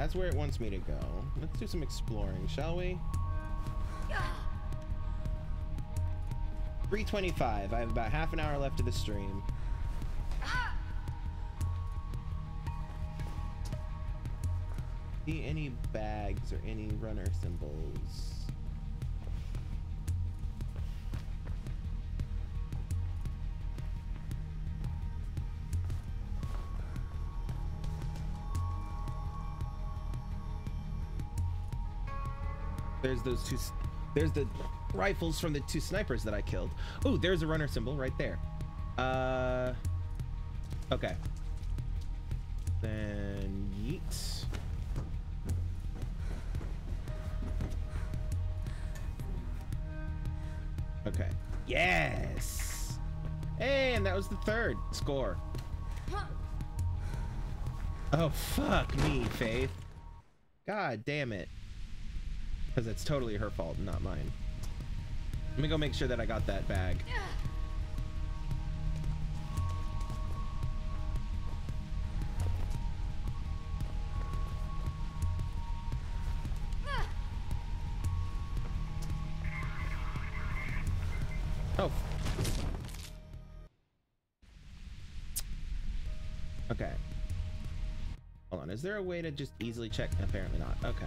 That's where it wants me to go. Let's do some exploring, shall we? 325. I have about half an hour left of the stream. See any bags or any runner symbols? There's those two. There's the rifles from the two snipers that I killed. Oh, there's a runner symbol right there. Uh. Okay. Then yeet. Okay. Yes. And that was the third score. Oh, fuck me, Faith. God damn it. Because it's totally her fault, and not mine. Let me go make sure that I got that bag. Oh. Okay. Hold on, is there a way to just easily check? Apparently not. Okay.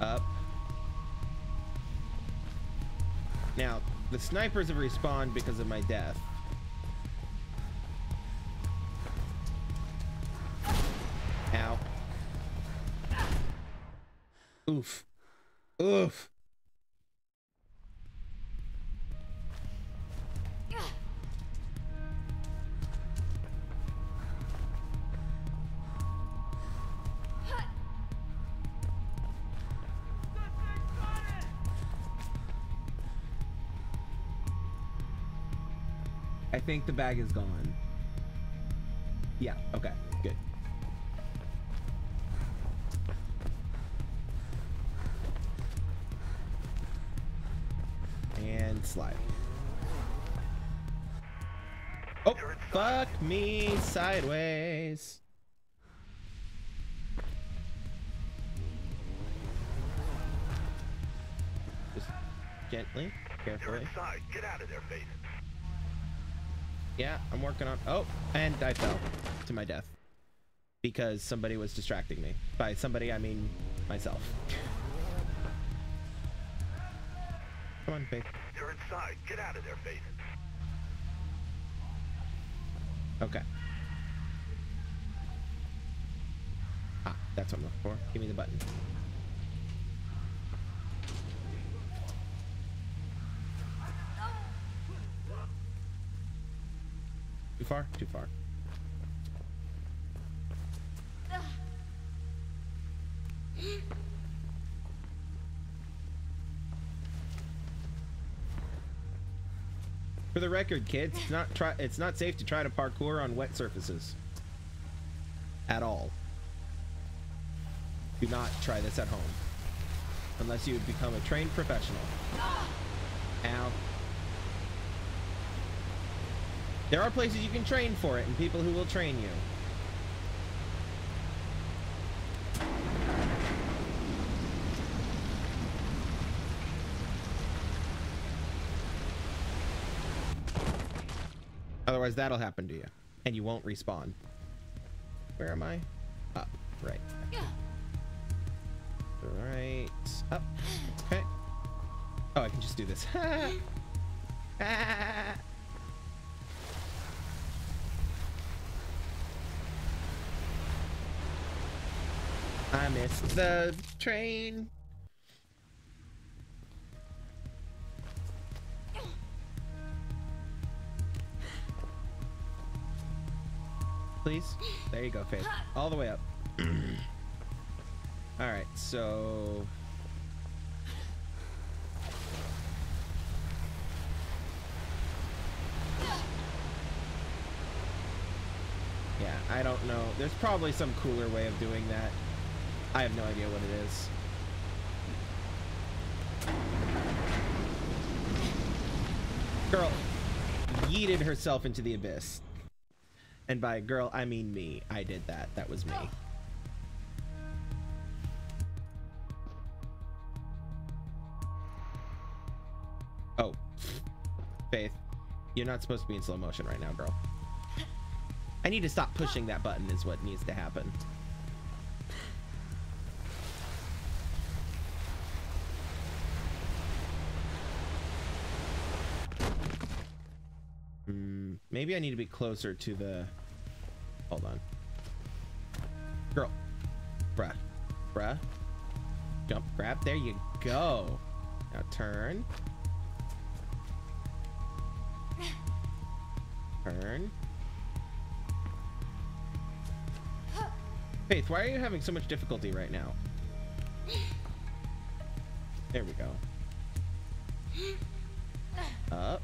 Up. Now, the snipers have respawned because of my death. Think the bag is gone. Yeah, okay, good. And slide. Oh, fuck me sideways. Just gently, You're carefully. inside. Get out of there, Faith. Yeah, I'm working on. Oh, and I fell to my death because somebody was distracting me. By somebody, I mean myself. Come on, Faith. They're inside. Get out of there, Faith. Okay. Ah, that's what I'm looking for. Give me the button. Far? Too far. For the record, kids, it's not try it's not safe to try to parkour on wet surfaces. At all. Do not try this at home. Unless you become a trained professional. Ow. There are places you can train for it and people who will train you. Otherwise, that'll happen to you. And you won't respawn. Where am I? Up. Right. Right. Up. Okay. Oh, I can just do this. Ah. I missed the train. Please. There you go, Faith. All the way up. All right, so Yeah, I don't know. There's probably some cooler way of doing that. I have no idea what it is. Girl yeeted herself into the abyss. And by girl, I mean me. I did that. That was me. Oh. Faith, you're not supposed to be in slow motion right now, girl. I need to stop pushing that button is what needs to happen. Maybe I need to be closer to the... Hold on. Girl. Bruh. Bruh. Jump, grab. There you go. Now turn. Turn. Faith, why are you having so much difficulty right now? There we go. Up.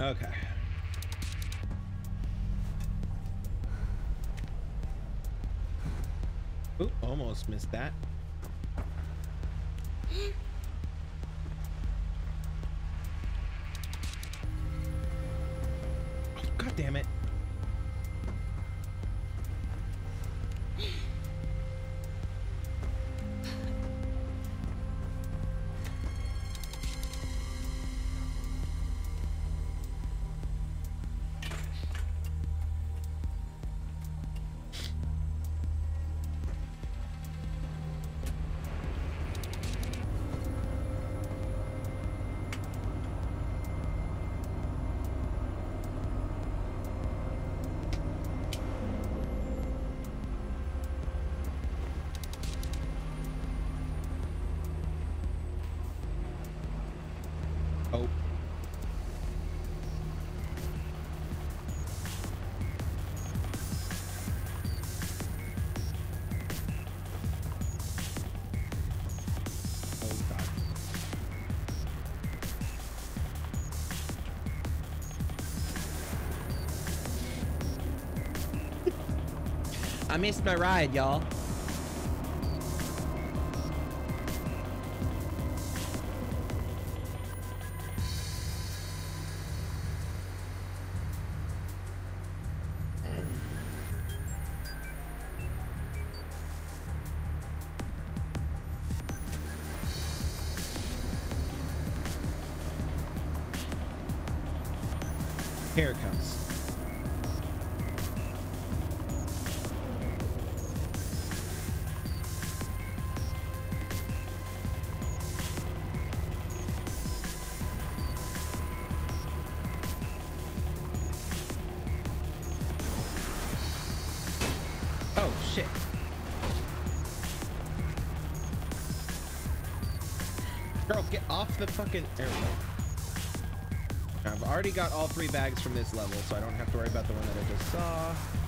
Okay. Oop, almost missed that. I missed my ride, y'all. Fucking. I've already got all three bags from this level, so I don't have to worry about the one that I just saw.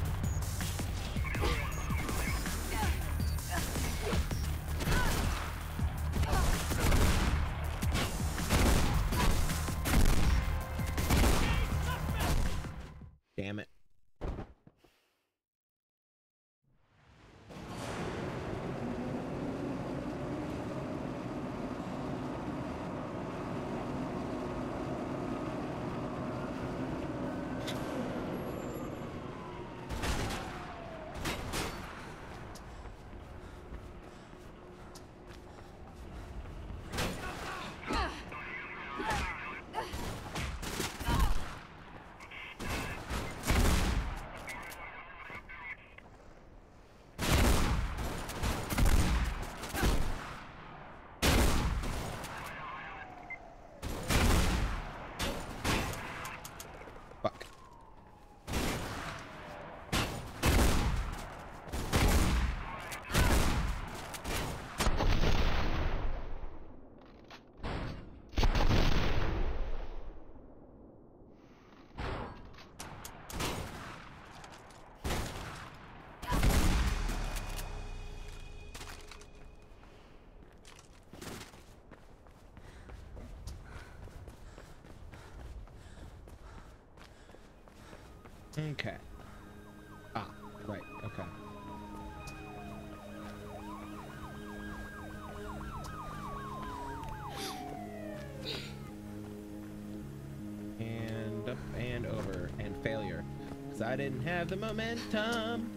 I didn't have the momentum.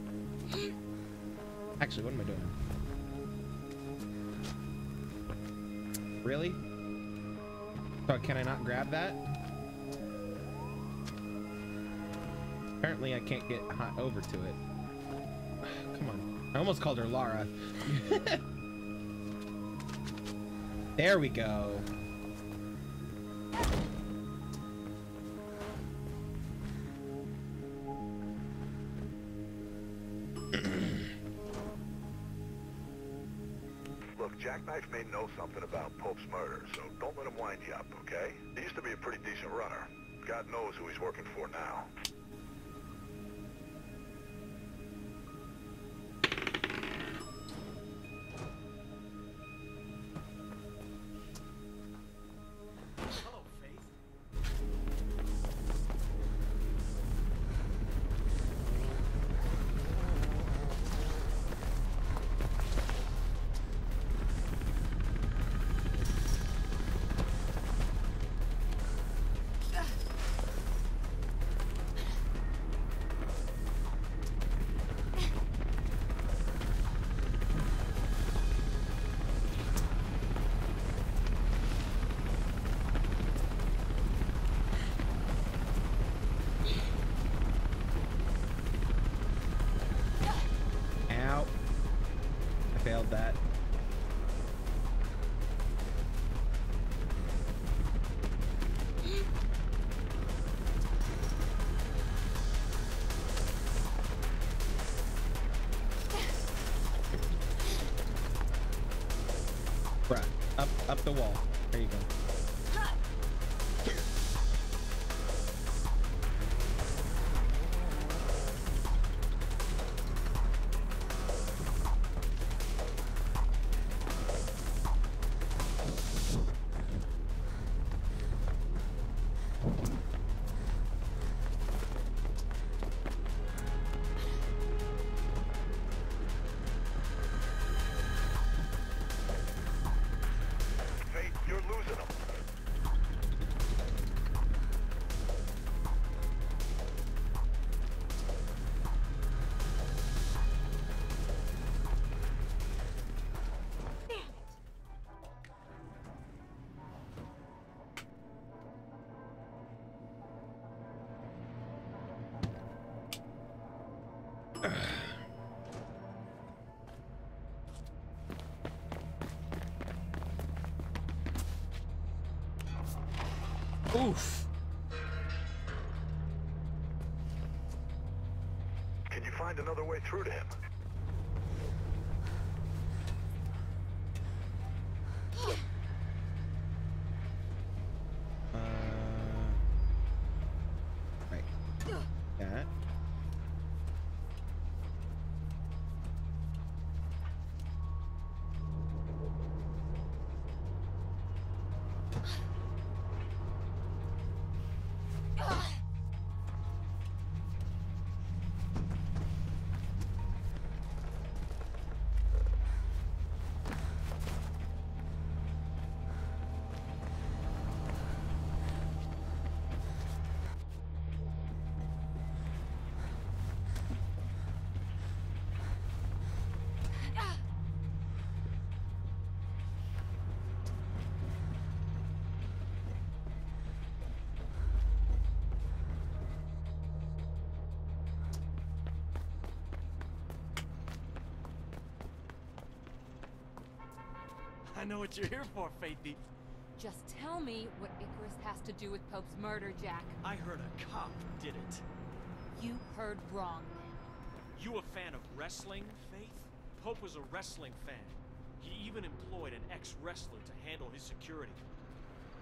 Actually, what am I doing? Really? Oh, can I not grab that? Apparently I can't get hot over to it. Come on. I almost called her Lara. there we go. Now. Up, the wall. There you go. Oof. Can you find another way through to him? I know what you're here for, Faithy. Just tell me what Icarus has to do with Pope's murder, Jack. I heard a cop did it. You heard wrong then. You a fan of wrestling, Faith? Pope was a wrestling fan. He even employed an ex-wrestler to handle his security.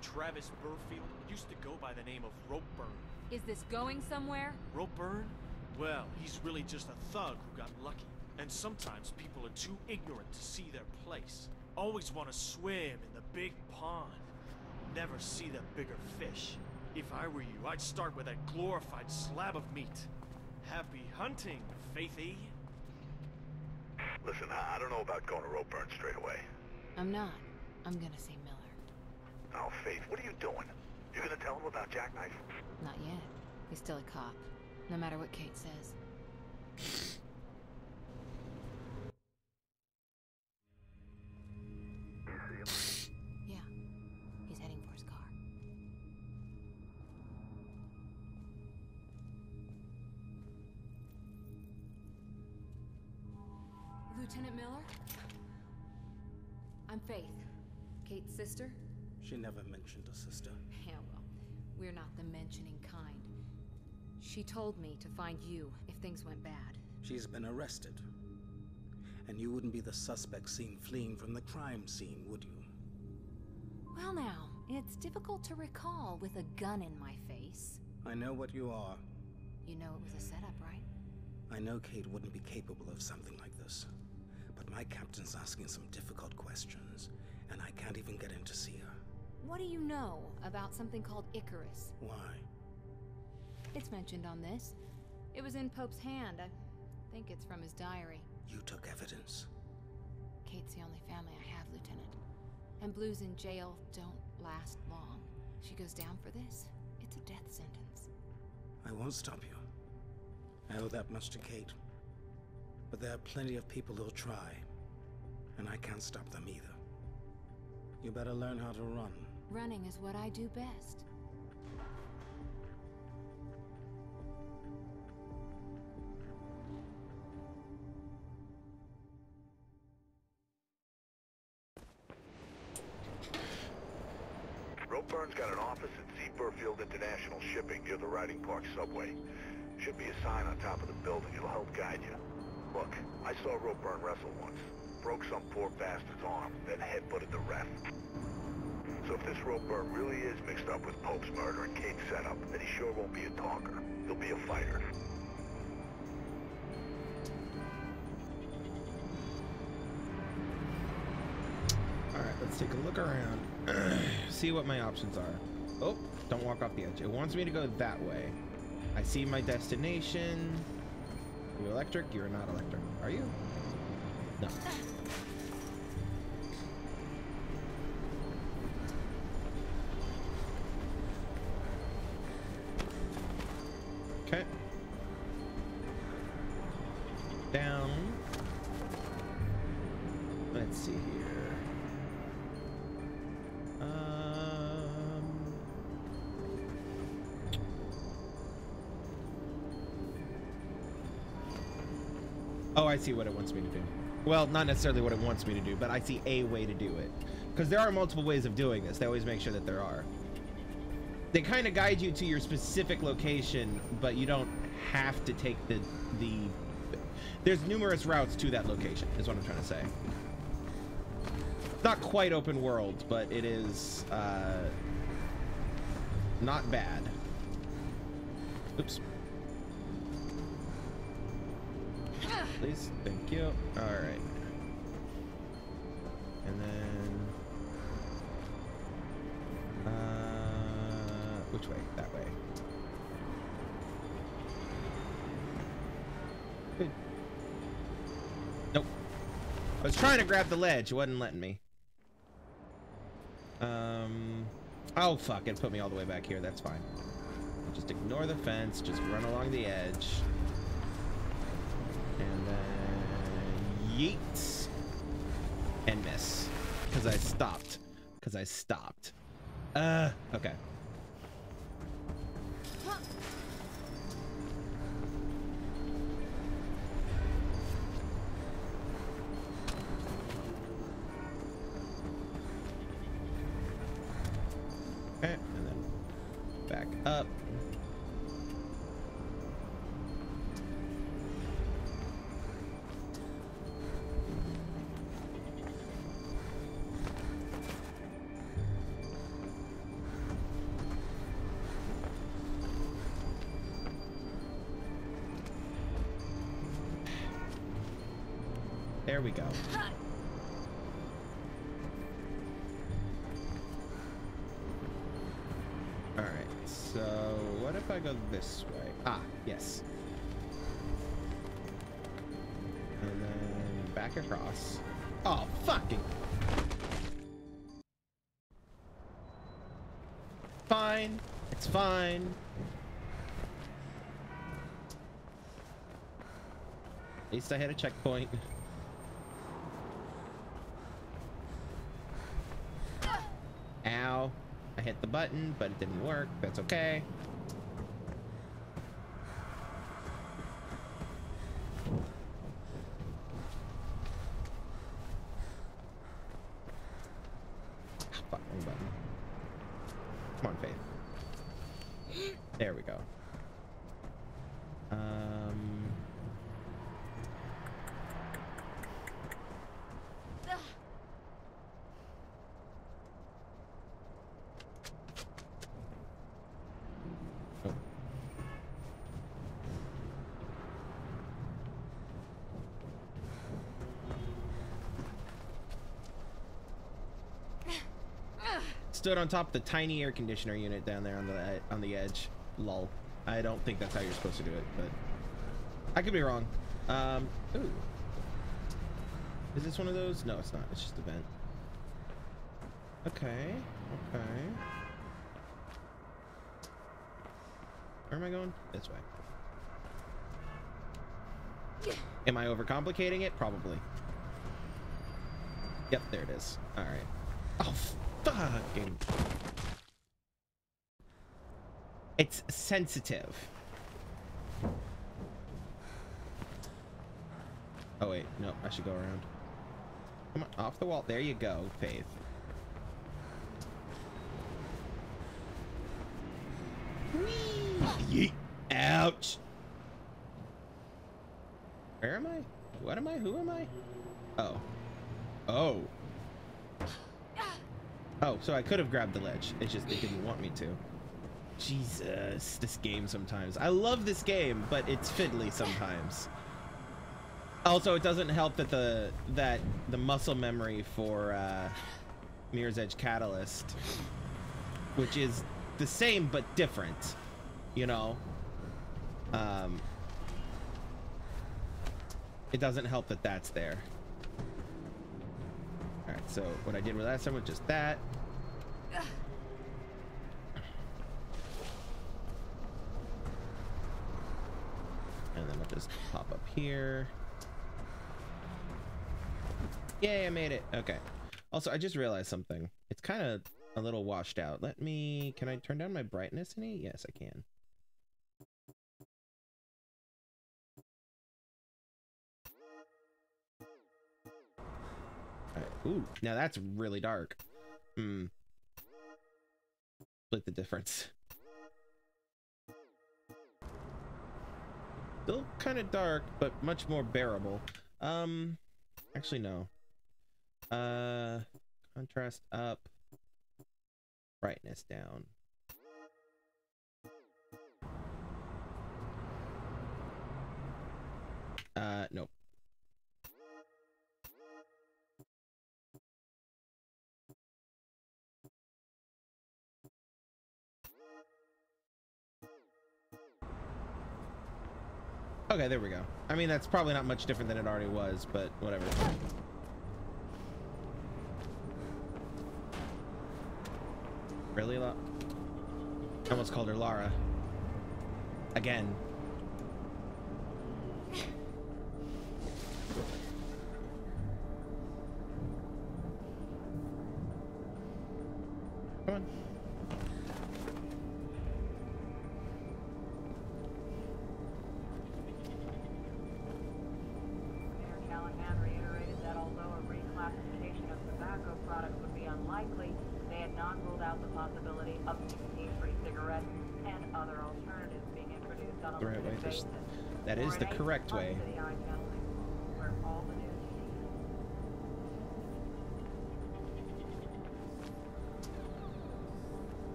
Travis Burfield used to go by the name of Ropeburn. Is this going somewhere? Ropeburn? Well, he's really just a thug who got lucky. And sometimes people are too ignorant to see their place. Always want to swim in the big pond. Never see the bigger fish. If I were you, I'd start with that glorified slab of meat. Happy hunting, Faithy. Listen, I I don't know about going to Ropeburn straight away. I'm not. I'm gonna see Miller. Oh, Faith, what are you doing? You're gonna tell him about Jacknife? Not yet. He's still a cop, no matter what Kate says. mentioned a sister. Yeah, well, we're not the mentioning kind. She told me to find you if things went bad. She's been arrested. And you wouldn't be the suspect seen fleeing from the crime scene, would you? Well, now, it's difficult to recall with a gun in my face. I know what you are. You know it was a setup, right? I know Kate wouldn't be capable of something like this. But my captain's asking some difficult questions, and I can't even get in to see her. What do you know about something called Icarus? Why? It's mentioned on this. It was in Pope's hand. I think it's from his diary. You took evidence. Kate's the only family I have, Lieutenant. And blues in jail don't last long. She goes down for this, it's a death sentence. I won't stop you. I owe that much to Kate. But there are plenty of people who'll try. And I can't stop them either. You better learn how to run. Running is what I do best. Ropeburn's got an office at Z Burfield International Shipping near the Riding Park subway. Should be a sign on top of the building. It'll help guide you. Look, I saw Ropeburn wrestle once. Broke some poor bastard's arm, then headbutted the ref. So if this Ropeburn really is mixed up with Pope's murder and Kate's setup, then he sure won't be a talker. He'll be a fighter. Alright, let's take a look around. see what my options are. Oh, don't walk off the edge. It wants me to go that way. I see my destination. Are You electric? You're not electric. Are you? No. See what it wants me to do. Well, not necessarily what it wants me to do, but I see a way to do it. Because there are multiple ways of doing this. They always make sure that there are. They kind of guide you to your specific location, but you don't have to take the the. There's numerous routes to that location. Is what I'm trying to say. Not quite open world, but it is uh, not bad. Oops. Please, thank you. All right. And then, uh, which way? That way. Good. Nope. I was trying to grab the ledge. It wasn't letting me. Um. Oh fuck! It put me all the way back here. That's fine. Just ignore the fence. Just run along the edge. And then yeet and miss because I stopped. Because I stopped. Uh. Okay, There we go. Alright, so what if I go this way? Ah, yes. and then back across. Oh, fucking. Fine. It's fine. At least I had a checkpoint. Ow. I hit the button, but it didn't work. That's okay. Fuck, wrong button. Come on, Faith. There we go. Um... Oh. Stood on top of the tiny air conditioner unit down there on the on the edge. Lol. I don't think that's how you're supposed to do it, but I could be wrong. Um, ooh. Is this one of those? No, it's not. It's just a vent. Okay. Okay. Where am I going? This way. Am I overcomplicating it? Probably. Yep, there it is. All right. Oh, fucking. It's sensitive. Oh, wait. No, I should go around. Come on, off the wall. There you go, Faith. Yeet. Ouch. Where am I? What am I? Who am I? Oh. Oh. Oh, so I could have grabbed the ledge. It just, it didn't want me to. Jesus, this game sometimes. I love this game, but it's fiddly sometimes. Also, it doesn't help that the that the muscle memory for uh, Mirror's Edge Catalyst, which is the same but different, you know. Um, it doesn't help that that's there. All right, so what I did with last time was just that. And then I'll just pop up here. Yay, I made it. Okay. Also, I just realized something. It's kind of a little washed out. Let me... Can I turn down my brightness any? Yes, I can. Alright. Ooh, now that's really dark. Hmm. Split the difference. Still kind of dark, but much more bearable. Um, actually, no. Uh, contrast up, brightness down. Uh, nope. Okay, there we go. I mean, that's probably not much different than it already was, but whatever. Really, La I almost called her Lara. Again.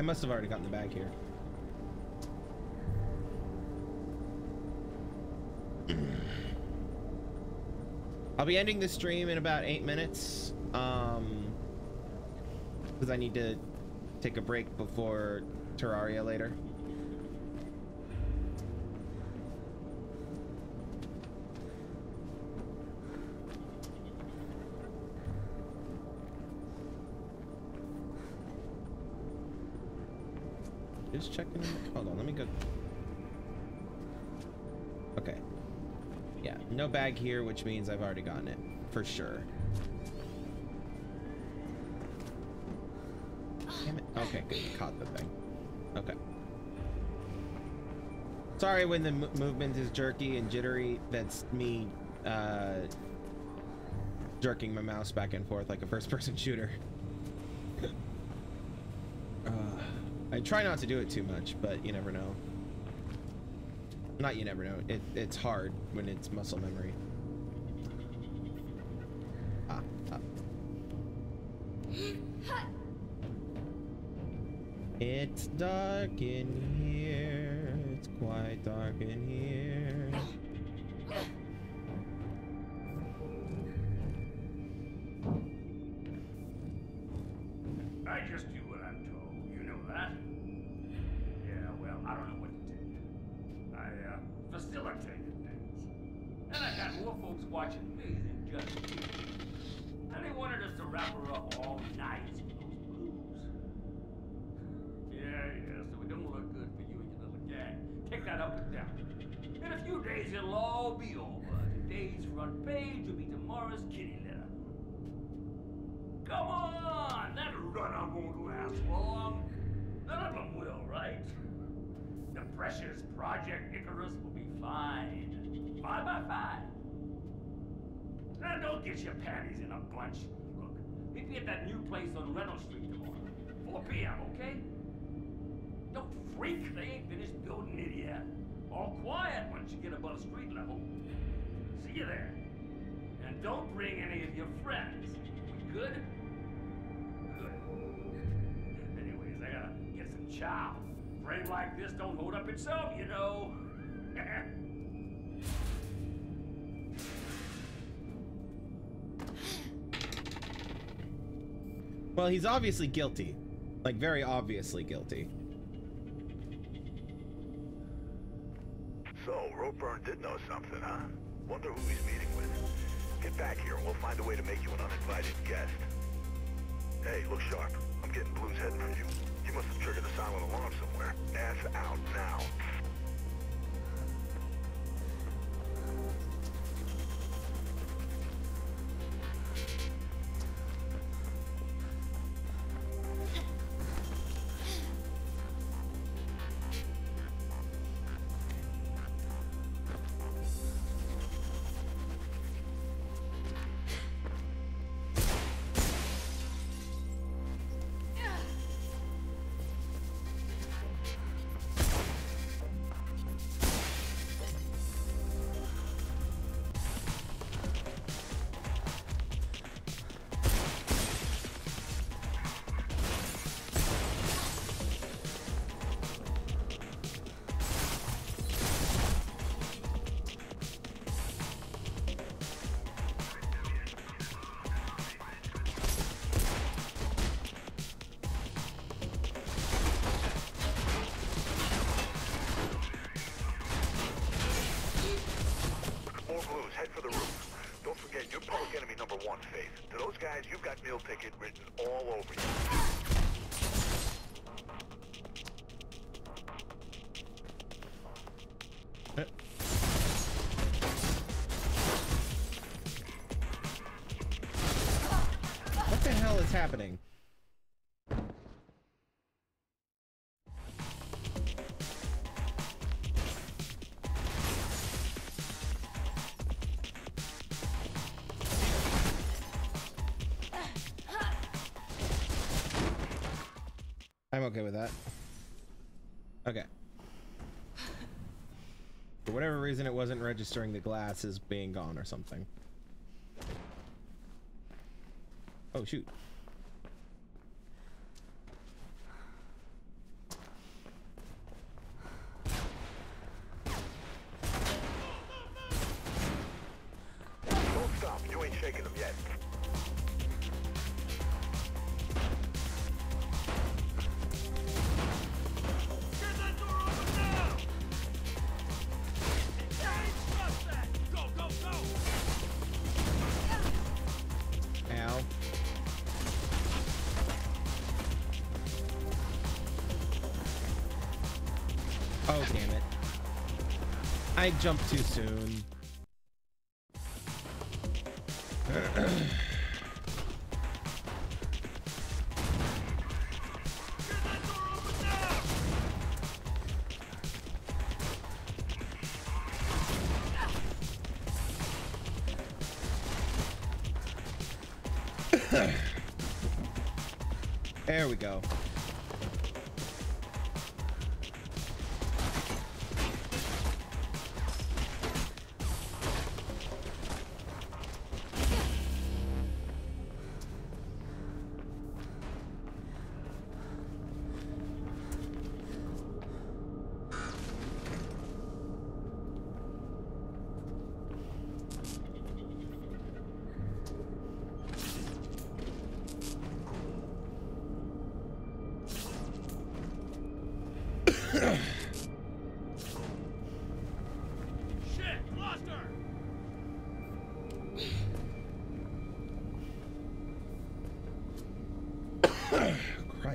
I must have already gotten the bag here. I'll be ending the stream in about eight minutes. Um, because I need to take a break before Terraria later. Just checking. Hold on, let me go. Okay. Yeah, no bag here, which means I've already gotten it for sure. Damn it. Okay, good. Caught the thing. Okay. Sorry when the movement is jerky and jittery. That's me uh, jerking my mouse back and forth like a first-person shooter. uh, I try not to do it too much, but you never know. Not you never know. It, it's hard when it's muscle memory. Ah, ah. It's dark in here. It's quite dark in here. Well, I uh, facilitated things. And I got more folks watching me than just you. And they wanted us to wrap her up all night in those blues. Yeah, yeah, so it don't look good for you and your little gang. Take that up and down. In a few days, it'll all be over. Today's front page will be tomorrow's kitty litter. Come on! That run-up won't last long. None of them will, right? Precious Project Icarus will be fine. Five by five. Now don't get your panties in a bunch. Look, meet me at that new place on Reynolds Street tomorrow. 4 p.m., okay? Don't freak, they ain't finished building it yet. All quiet once you get above street level. See you there. And don't bring any of your friends. We? Good. Frame like this don't hold up itself, you know. Well, he's obviously guilty. Like, very obviously guilty. So, Ropeburn did know something, huh? Wonder who he's meeting with. Get back here and we'll find a way to make you an uninvited guest. Hey, look sharp. I'm getting blues heading for you. You must have triggered a silent alarm somewhere. Ass out now. Forget, you're public enemy number one, Faith. To those guys, you've got meal ticket written all over you. What the hell is happening? Reason, it wasn't registering the glass as being gone or something. Oh, shoot. I jumped too soon.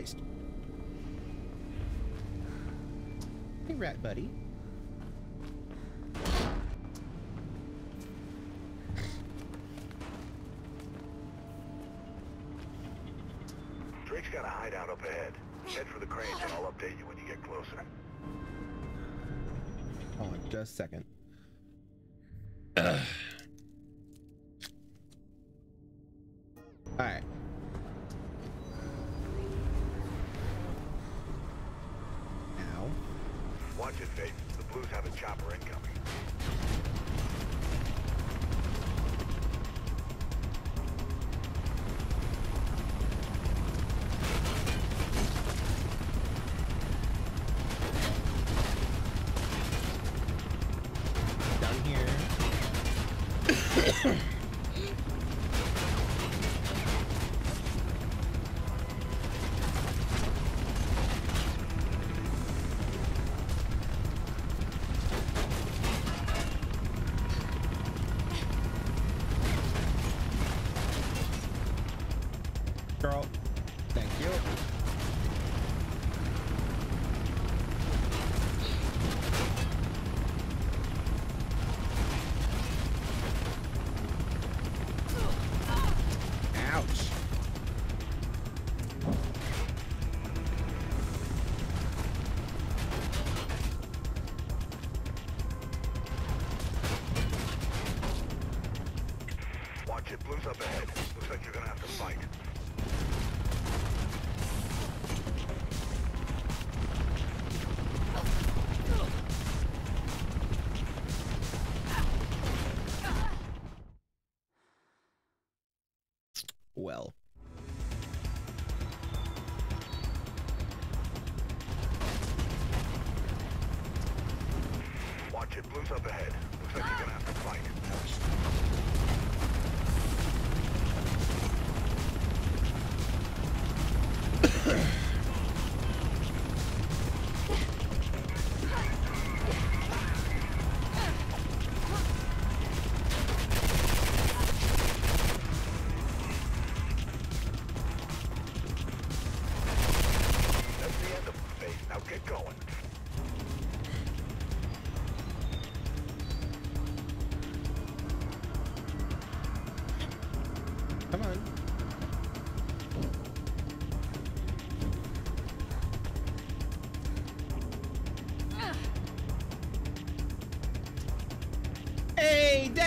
Christ. Hey, rat buddy. Drake's got a hideout up ahead. Head for the cranes and I'll update you when you get closer. Hold on just a second. It. Blues up ahead. Looks like you're gonna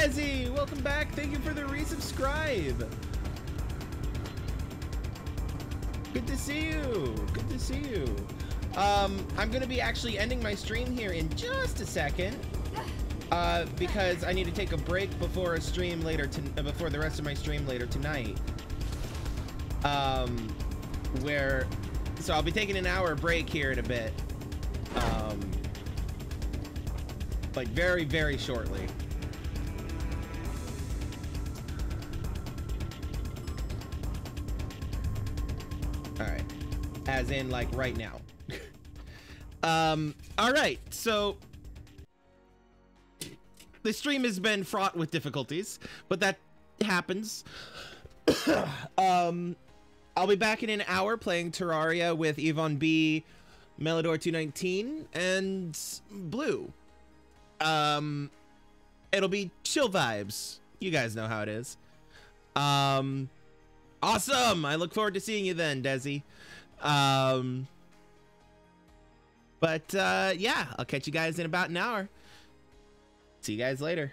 Desi! Welcome back. Thank you for the resubscribe. Good to see you. Good to see you. Um, I'm gonna be actually ending my stream here in just a second. Uh, because I need to take a break before a stream later to uh, before the rest of my stream later tonight. Um, where, so I'll be taking an hour break here in a bit. Um, like very very shortly. Like right now. um, all right, so the stream has been fraught with difficulties, but that happens. um, I'll be back in an hour playing Terraria with Yvonne B, Melodor 219, and Blue. Um, it'll be chill vibes. You guys know how it is. Um, awesome. I look forward to seeing you then, Desi. Um, but uh, yeah, I'll catch you guys in about an hour. See you guys later.